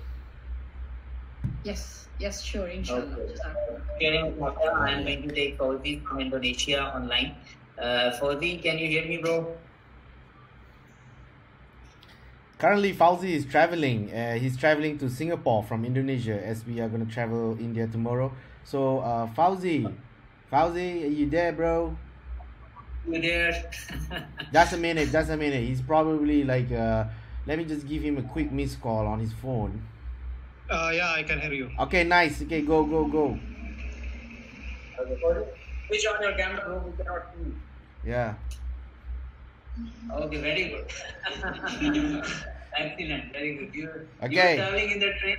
Yes, yes, sure, inshallah. Okay. Jazakallah. I am going to take Fauzi from Indonesia online. Uh, Fauzi, can you hear me, bro? Currently, Fauzi is traveling. Uh, he's traveling to Singapore from Indonesia as we are going to travel India tomorrow. So, uh, Fauzi, Fauzi, are you there, bro? You there? Just a minute, just a minute. He's probably like, uh, let me just give him a quick missed call on his phone. Uh, yeah, I can hear you. Okay, nice. Okay, go, go, go. Switch on your camera, bro. We cannot see. Yeah. Okay, very good. Excellent, very good. You're, Okay. you're traveling in the train.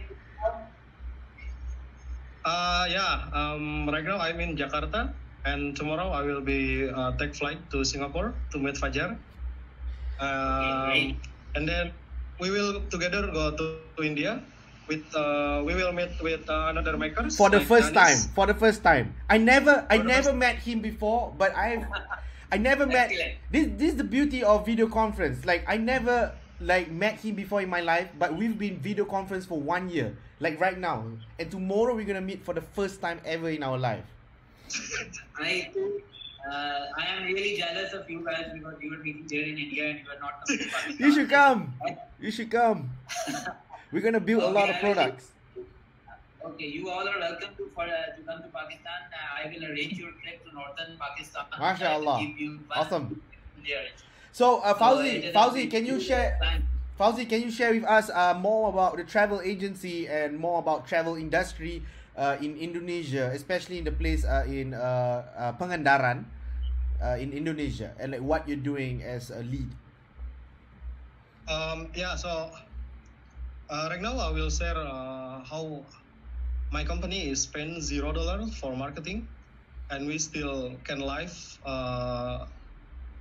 Uh, yeah, um, right now I'm in Jakarta, and tomorrow I will be uh, take flight to Singapore to meet Fajar. Um, great. and then we will together go to, to India. With uh, we will meet with uh, another makers For the like first time. For the first time. I never, I For the never first- met him before, but I've, I never met. Excellent. This, this is the beauty of video conference. Like I never like met him before in my life, but we've been video conference for one year. Like right now, and tomorrow we're gonna meet for the first time ever in our life. I uh, I am really jealous of you guys because you were meeting there in India and you are not coming. You should come. You should come. We're gonna build a lot of Okay, products. Okay, you all are welcome to for uh, to come to Pakistan. Uh, I will arrange your trip to northern Pakistan. Masha I will Allah. give you one Awesome. there. So, uh, Fauzi, it is Fauzi, can you share? Fauzi, can you share with us uh, more about the travel agency and more about travel industry uh, in Indonesia, especially in the place uh, in uh, uh, Pangandaran uh, in Indonesia, and like what you're doing as a lead? Um, yeah, so uh, right now I will share uh, how my company is spend zero dollar for marketing, and we still can live. Uh,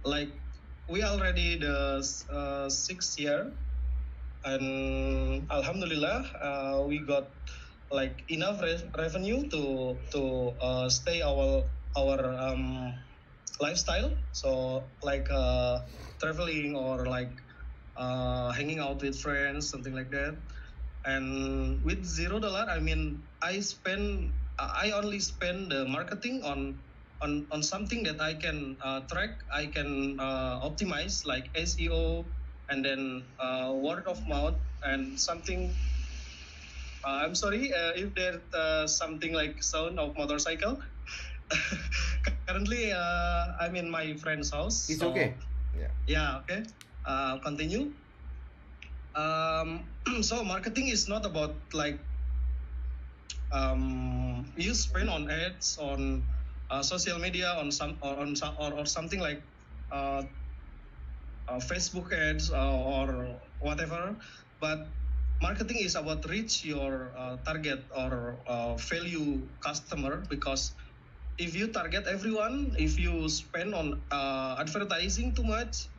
like we already the uh, sixth year, and Alhamdulillah uh, we got like enough re- revenue to to uh, stay our our um, lifestyle. So like uh, traveling or like uh, hanging out with friends, something like that. And with zero dollar, I mean, I spend, I only spend the marketing on, on, on something that I can uh, track, I can uh, optimize, like SEO, and then uh, word of mouth, and something. Uh, I'm sorry uh, if there's uh, something like sound of motorcycle. Currently, uh, I'm in my friend's house. It's so- okay. Yeah. yeah okay uh, continue um, so marketing is not about like um, you spend on ads on uh, social media on some or on some or, or something like uh, uh, facebook ads uh, or whatever but marketing is about reach your uh, target or uh, value customer because if you target everyone, if you spend on advertising too much,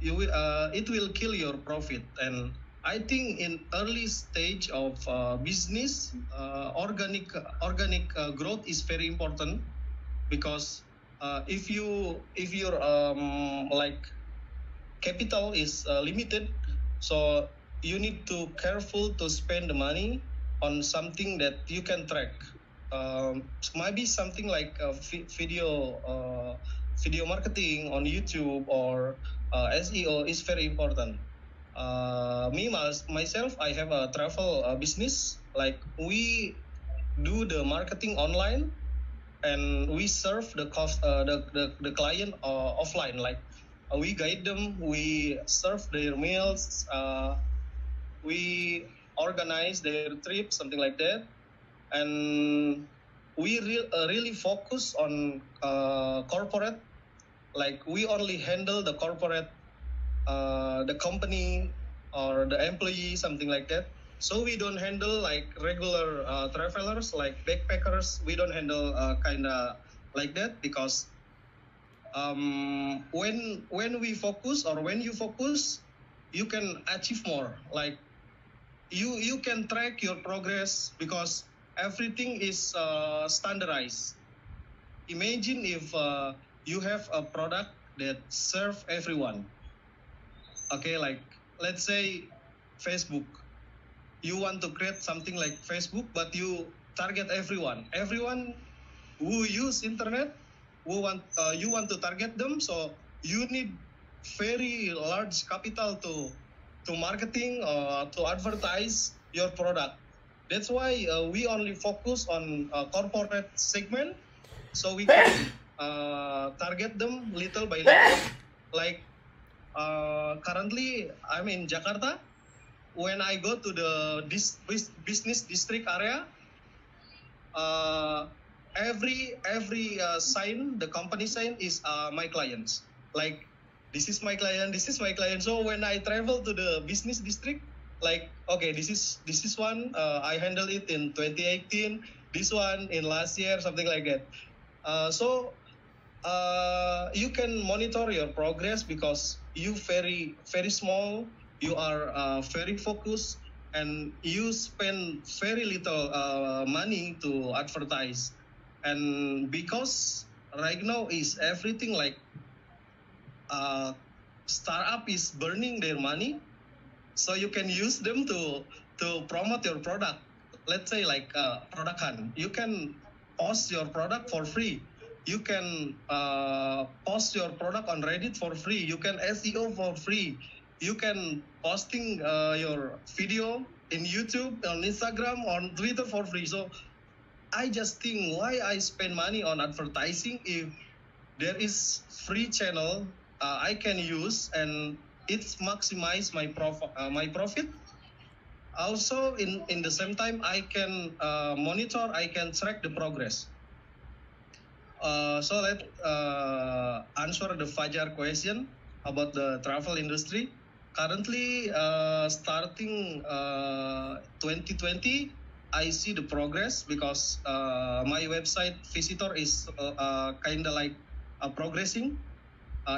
you will, it will kill your profit. And I think in early stage of business, organic organic growth is very important because uh, if you if your um, like capital is uh, limited, so you need to careful to spend the money on something that you can track um, maybe something like a video uh, video marketing on YouTube or uh, SEO is very important. Uh, me mys- myself, I have a travel uh, business. Like we do the marketing online, and we serve the cost uh, the, the the client uh, offline. Like uh, we guide them, we serve their meals, uh, we organize their trip, something like that. And we re- uh, really focus on uh, corporate. Like we only handle the corporate the company or the employee something like that so we don't handle like regular uh, travelers like backpackers we don't handle uh, kind of like that because um, when when we focus or when you focus you can achieve more like you you can track your progress because everything is uh, standardized. Imagine if uh, you have a product that serve everyone. Okay, like let's say Facebook. You want to create something like Facebook, but you target everyone. Everyone who use internet, who want uh, you want to target them. So you need very large capital to to marketing or to advertise your product that's why uh, we only focus on uh, corporate segment, so we can uh, target them little by little. Like uh, currently, I'm in Jakarta. When I go to the business district area, uh, every every uh, sign, the company sign is uh, my clients. Like this is my client, this is my client. So when I travel to the business district, like okay this is this is one uh, i handled it in 2018 this one in last year something like that uh, so uh, you can monitor your progress because you very very small you are uh, very focused and you spend very little uh, money to advertise. And because right now is everything like uh, startup is burning their money so you can use them to to promote your product. Let's say like uh, product hunt you can post your product for free. You can uh, post your product on reddit for free. You can seo for free you can posting uh, your video in youtube on instagram on twitter for free. So i just think why i spend money on advertising if there is free channel uh, i can use and it's maximize my profit uh, my profit. Also in in the same time i can uh, monitor i can track the progress. Uh, so let uh, answer the fajar question about the travel industry currently uh, starting 2020 i see the progress because my website visitor is kind of like progressing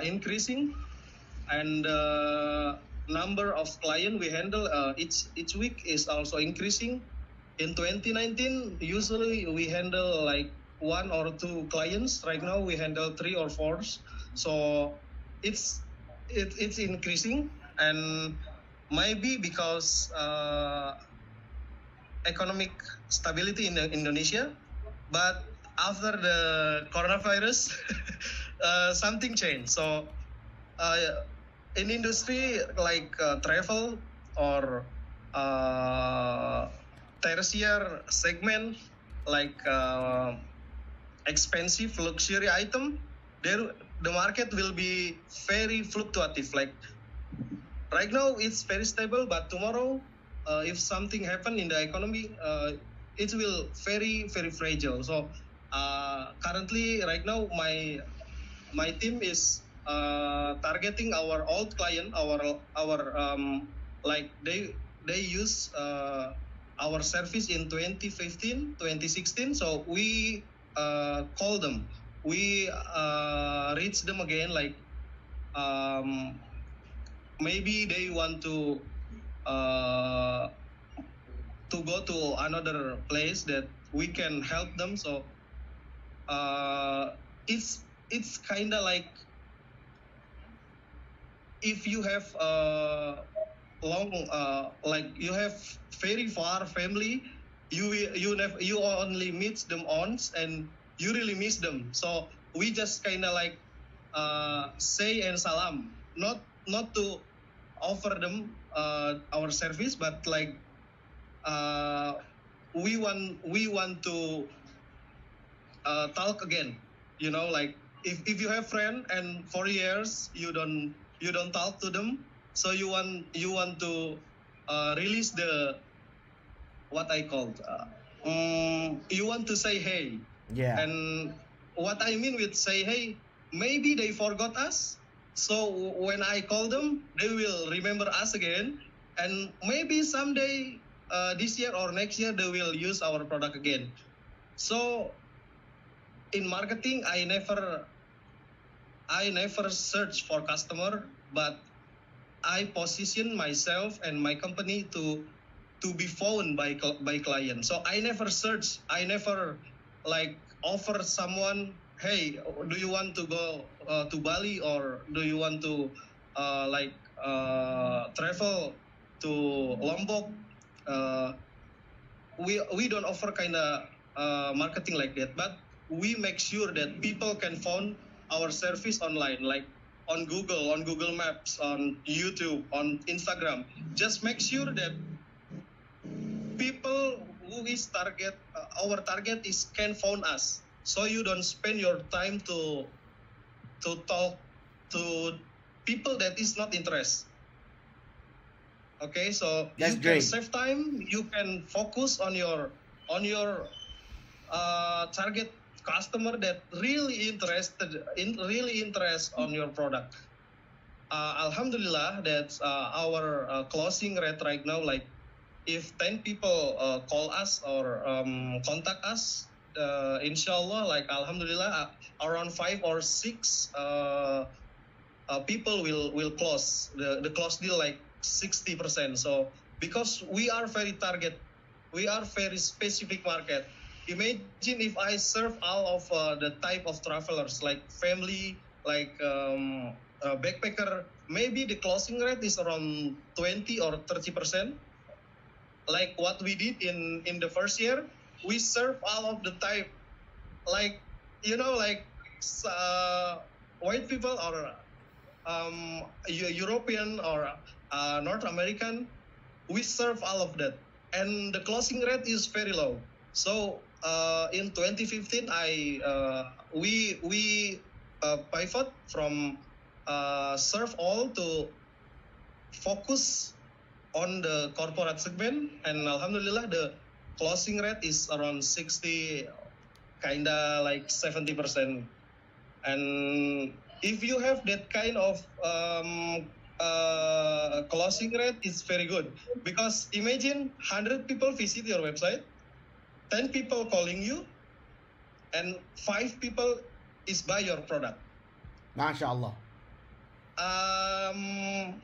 increasing. And uh, number of client we handle uh, each each week is also increasing. In 2019 usually we handle like one or two clients. Right now we handle three or four. So it's it, it's increasing and maybe because uh, economic stability in indonesia but after the coronavirus uh, something changed. So uh, in industry like uh, travel or uh, tertiary segment like uh, expensive luxury item there the market will be very fluctuative. Like right now it's very stable but tomorrow uh, if something happen in the economy uh, it will very very fragile. So uh, currently right now my my team is uh, targeting our old client, our our um, like they they use uh, our service in 2015 2016 so we uh, call them. We reach them again like um, maybe they want to uh, to go to another place that we can help them. So uh, it's it's kind of like if you have uh, long uh, like you have very far family you you never you only meet them once and you really miss them. So we just kind of like uh, say and salam. Not not to offer them uh, our service but like uh, we want we want to uh, talk again you know like if, if you have friend and for years you don't you don't talk to them so you want you want to uh, release the what i called uh, mm, you want to say hey Yeah. and what i mean with say hey maybe they forgot us so when i call them they will remember us again. And maybe someday uh, this year or next year they will use our product again. So in marketing i never i never search for customer but i position myself and my company to to be found by by client. So i never search i never like offer someone hey do you want to go uh, to bali or do you want to uh, like uh, travel to lombok? Uh, we we don't offer kind of uh, marketing like that but we make sure that people can find our service online like on google on google maps on youtube on instagram. Just make sure that people who is target uh, our target is can find us so you don't spend your time to to talk to people that is not interest okay so That's you great. can save time you can focus on your on your uh, target customer that really interested in really interest on your product uh, alhamdulillah that's uh, our uh, closing rate right now like if 10 people uh, call us or um, contact us uh, inshallah like alhamdulillah uh, around five or six uh, uh, people will will close. The, the close deal like 60% so because we are very target we are very specific market. Imagine if i serve all of uh, the type of travelers like family like um, backpacker maybe the closing rate is around 20 or 30 percent like what we did in in the first year we serve all of the type like you know like uh, white people or um, Eu- european or uh, north american we serve all of that. And the closing rate is very low. So uh, in 2015 i uh, we we uh, pivot from uh, serve all to focus on the corporate segment. And alhamdulillah the closing rate is around 60 kinda like 70 percent. And if you have that kind of um, uh, closing rate it's very good. Because imagine 100 people visit your website 10 people calling you and 5 people is buy your product. MashaAllah. um,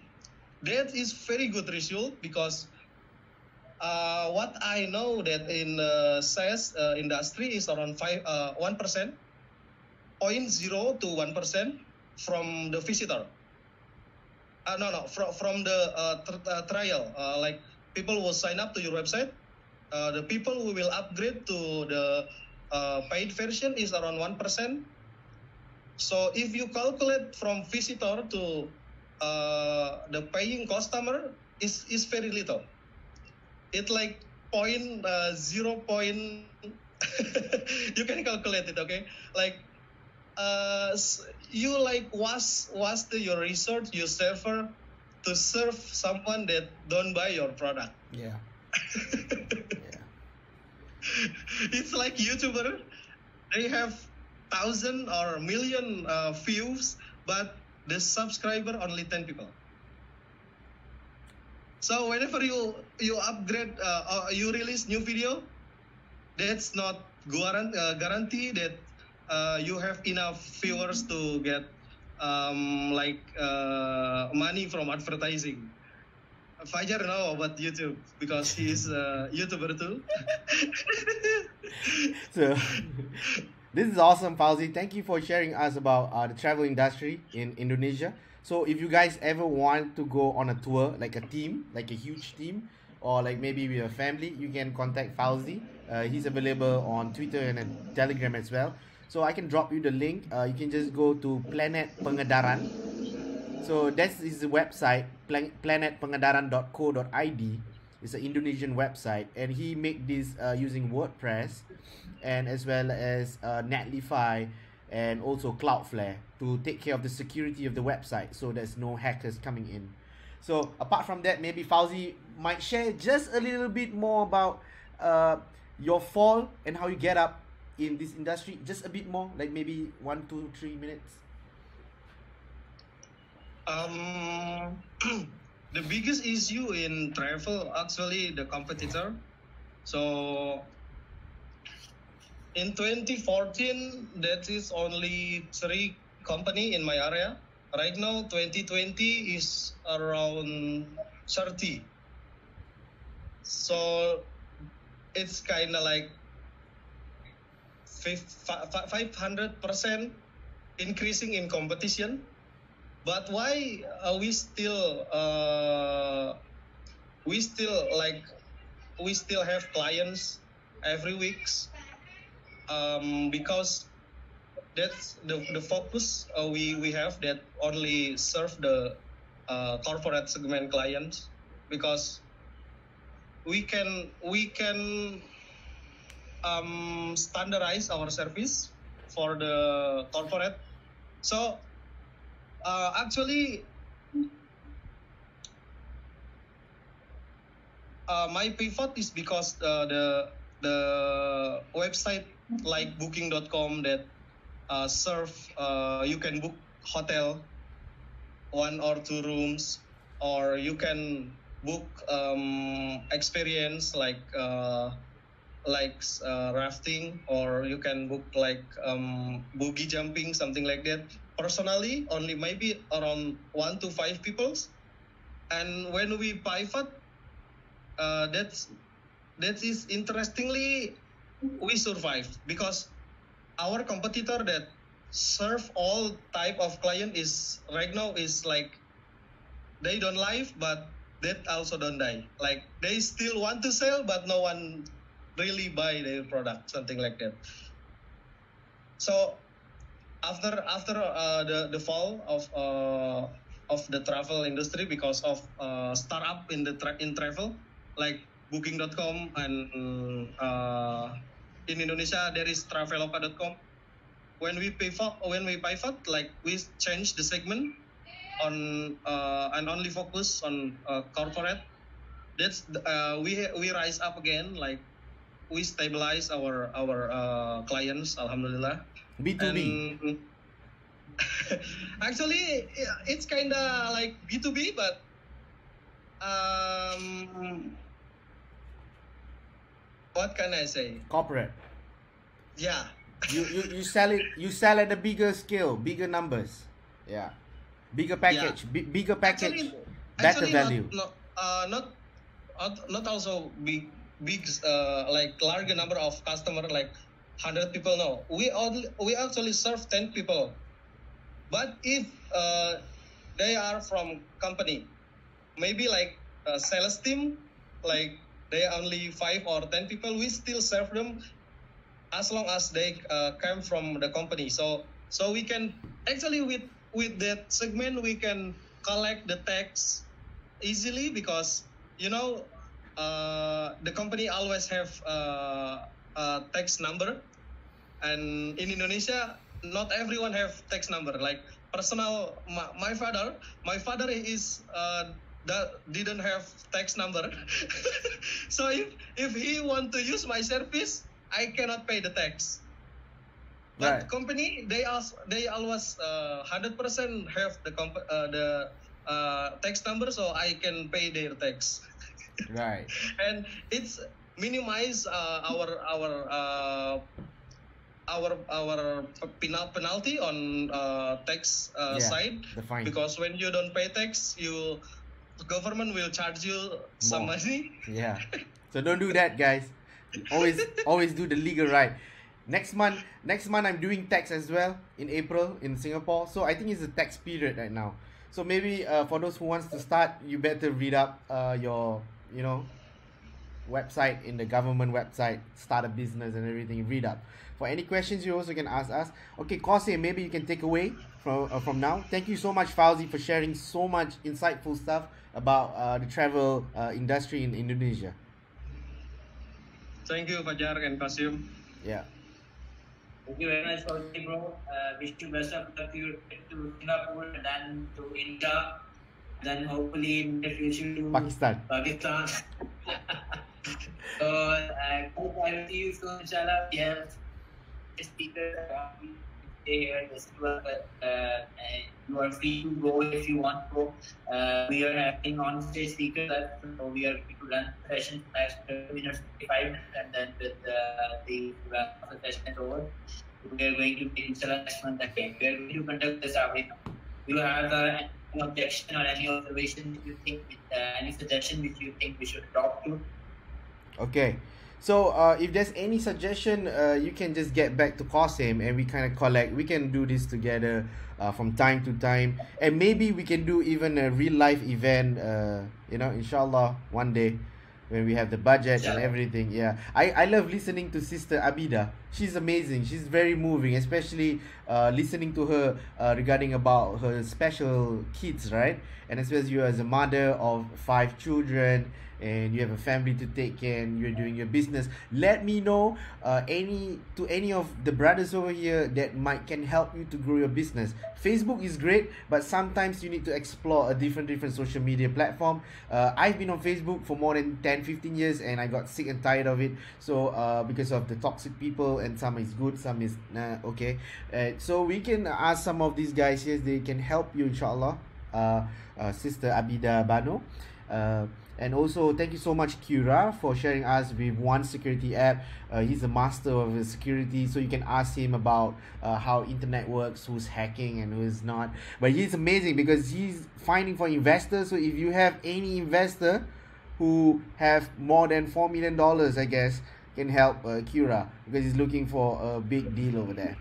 that is very good result because uh, what I know that in uh, SaaS uh, industry is around five uh, one percent, point zero to one percent from the visitor. Uh, no, no, from from the uh, tr- uh, trial. Like people will sign up to your website. The people who will upgrade to the paid version is around one percent. So if you calculate from visitor to the paying customer is is very little. It like point uh, zero point. you can calculate it, okay? Like uh, you like was was the your research your server to serve someone that don't buy your product. Yeah. yeah. it's like YouTuber, they have thousand or million uh, views, but the subscriber only ten people. So whenever you you upgrade, uh, or you release new video, that's not guarantee uh, guarantee that uh, you have enough viewers to get um, like uh, money from advertising. Fajar know about YouTube because he is a YouTuber too. So this is awesome, Fauzi. Thank you for sharing us about uh, the travel industry in Indonesia. So if you guys ever want to go on a tour, like a team, like a huge team, or like maybe with a family, you can contact Fauzi. Uh, he's available on Twitter and uh, Telegram as well. So I can drop you the link. Uh, you can just go to Planet Pengedaran. So that's his website, plan- planetpengedaran.co.id. It's an Indonesian website, and he made this uh, using WordPress, and as well as uh, Netlify, and also Cloudflare to take care of the security of the website, so there's no hackers coming in. So apart from that, maybe Fauzi might share just a little bit more about uh, your fall and how you get up in this industry. Just a bit more, like maybe one, two, three minutes. Um, the biggest issue in travel actually the competitor. So in 2014, that is only three company in my area. Right now, 2020 is around 30. So it's kind of like 500 percent increasing in competition but why uh, we still uh, we still like we still have clients every weeks um, because that's the, the focus uh, we, we have that only serve the uh, corporate segment clients because we can we can um, standardize our service for the corporate. So uh, actually, uh, my pivot is because uh, the the website like Booking.com that uh, serve uh, you can book hotel one or two rooms, or you can book um, experience like uh, like uh, rafting, or you can book like um, boogie jumping, something like that. Personally only maybe around one to five peoples. And when we pivot uh, that's that is interestingly we survive because our competitor that serve all type of client is right now is like they don't live but they also don't die. Like they still want to sell but no one really buy their product something like that. So after after uh, the the fall of uh, of the travel industry because of uh, startup in the tra- in travel like booking.com and uh, in Indonesia there is traveloka.com when we pivot when we pivot like we change the segment on uh, and only focus on uh, corporate. That's uh, we we rise up again like we stabilize our our uh, clients alhamdulillah. B2B. and actually it's kind of like b2b but um what can i say Corporate. yeah You, you you sell it. You sell at a bigger scale, bigger numbers. Yeah, bigger package, bi- bigger package, better actually value. not not, uh, not not not also big big uh, like larger number of customer like 100 people no we only we actually serve 10 people but if uh, they are from company maybe like a sales team like they are only five or 10 people. We still serve them as long as they uh, come from the company. So so we can actually with with that segment we can collect the tax easily because you know uh, the company always have uh, a tax number. And in indonesia not everyone have tax number. Like personal my, my father my father is uh, that didn't have tax number so if if he want to use my service i cannot pay the tax but Right. company they also they always uh, 100% have the comp- uh, the uh, tax number so I can pay their tax. Right. and it's minimize uh, our our uh, our our penal- penalty on uh, tax uh, Yeah, side because when you don't pay tax you government will charge you some More. money Yeah. So don't do that, guys. Always, always do the legal right. Next month, next month I'm doing tax as well in April in Singapore. So I think it's a tax period right now. So maybe uh, for those who wants to start, you better read up uh, your, you know, website in the government website, start a business and everything. Read up. For any questions, you also can ask us. Okay, Kose, maybe you can take away from uh, from now. Thank you so much, Fauzi, for sharing so much insightful stuff about uh, the travel uh, industry in Indonesia. thank you Fajar and Qasim Yeah. Thank you very much the bro. Uh, wish you best of luck to to Singapore and then to India. Then hopefully in the future to Pakistan. Pakistan. so uh, hope I will see you soon, inshallah. A speaker here. Uh, uh, you are free to go if you want to. Uh, we are having on stage speakers, so we are going to run session next 30 minutes, 55 minutes, and then with uh, the run of the session is over, we are going to be month again. We are going to conduct this every. You have uh, any objection or any observation you think, uh, any suggestion which you think we should adopt to? Okay. So uh, if there's any suggestion, uh, you can just get back to Qasim and we kind of collect. We can do this together uh, from time to time, and maybe we can do even a real life event. Uh, you know, inshallah, one day when we have the budget and everything. Yeah, I I love listening to Sister Abida. She's amazing. She's very moving, especially uh, listening to her uh, regarding about her special kids, right? And especially you as a mother of five children and you have a family to take care and you're doing your business let me know uh, any to any of the brothers over here that might can help you to grow your business. Facebook is great but sometimes you need to explore a different different social media platform. Uh, i've been on facebook for more than 10 15 years and i got sick and tired of it. So uh, because of the toxic people and some is good some is nah, okay. So we can ask some of these guys here they can help you inshallah. Uh, uh, sister abida bano. Uh, and also thank you so much Kira for sharing us with one security app. Uh, he's a master of security so you can ask him about uh, how internet works who's hacking and who's not. But he's amazing because he's finding for investors. So if you have any investor who have more than four million dollars I guess can help uh, Kira because he's looking for a big deal over there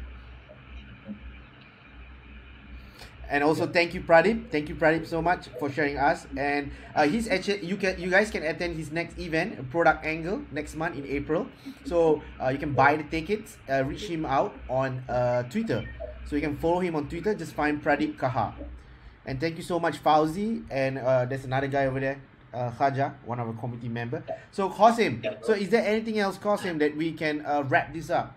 and also thank you Pradip thank you Pradip so much for sharing us. And uh, he's actually you can you guys can attend his next event product angle next month in April. So uh, you can buy the tickets uh, reach him out on uh, Twitter. So you can follow him on Twitter. Just find Pradip Kaha. And thank you so much Fauzi. And uh, there's another guy over there uh, Khaja, one of our committee member. So Qasim, so is there anything else Qasim that we can uh, wrap this up?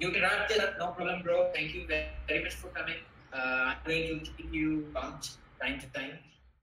You can wrap this up, no problem, bro. Thank you very very much for coming. Uh, I'm going to keep you pumped time to time.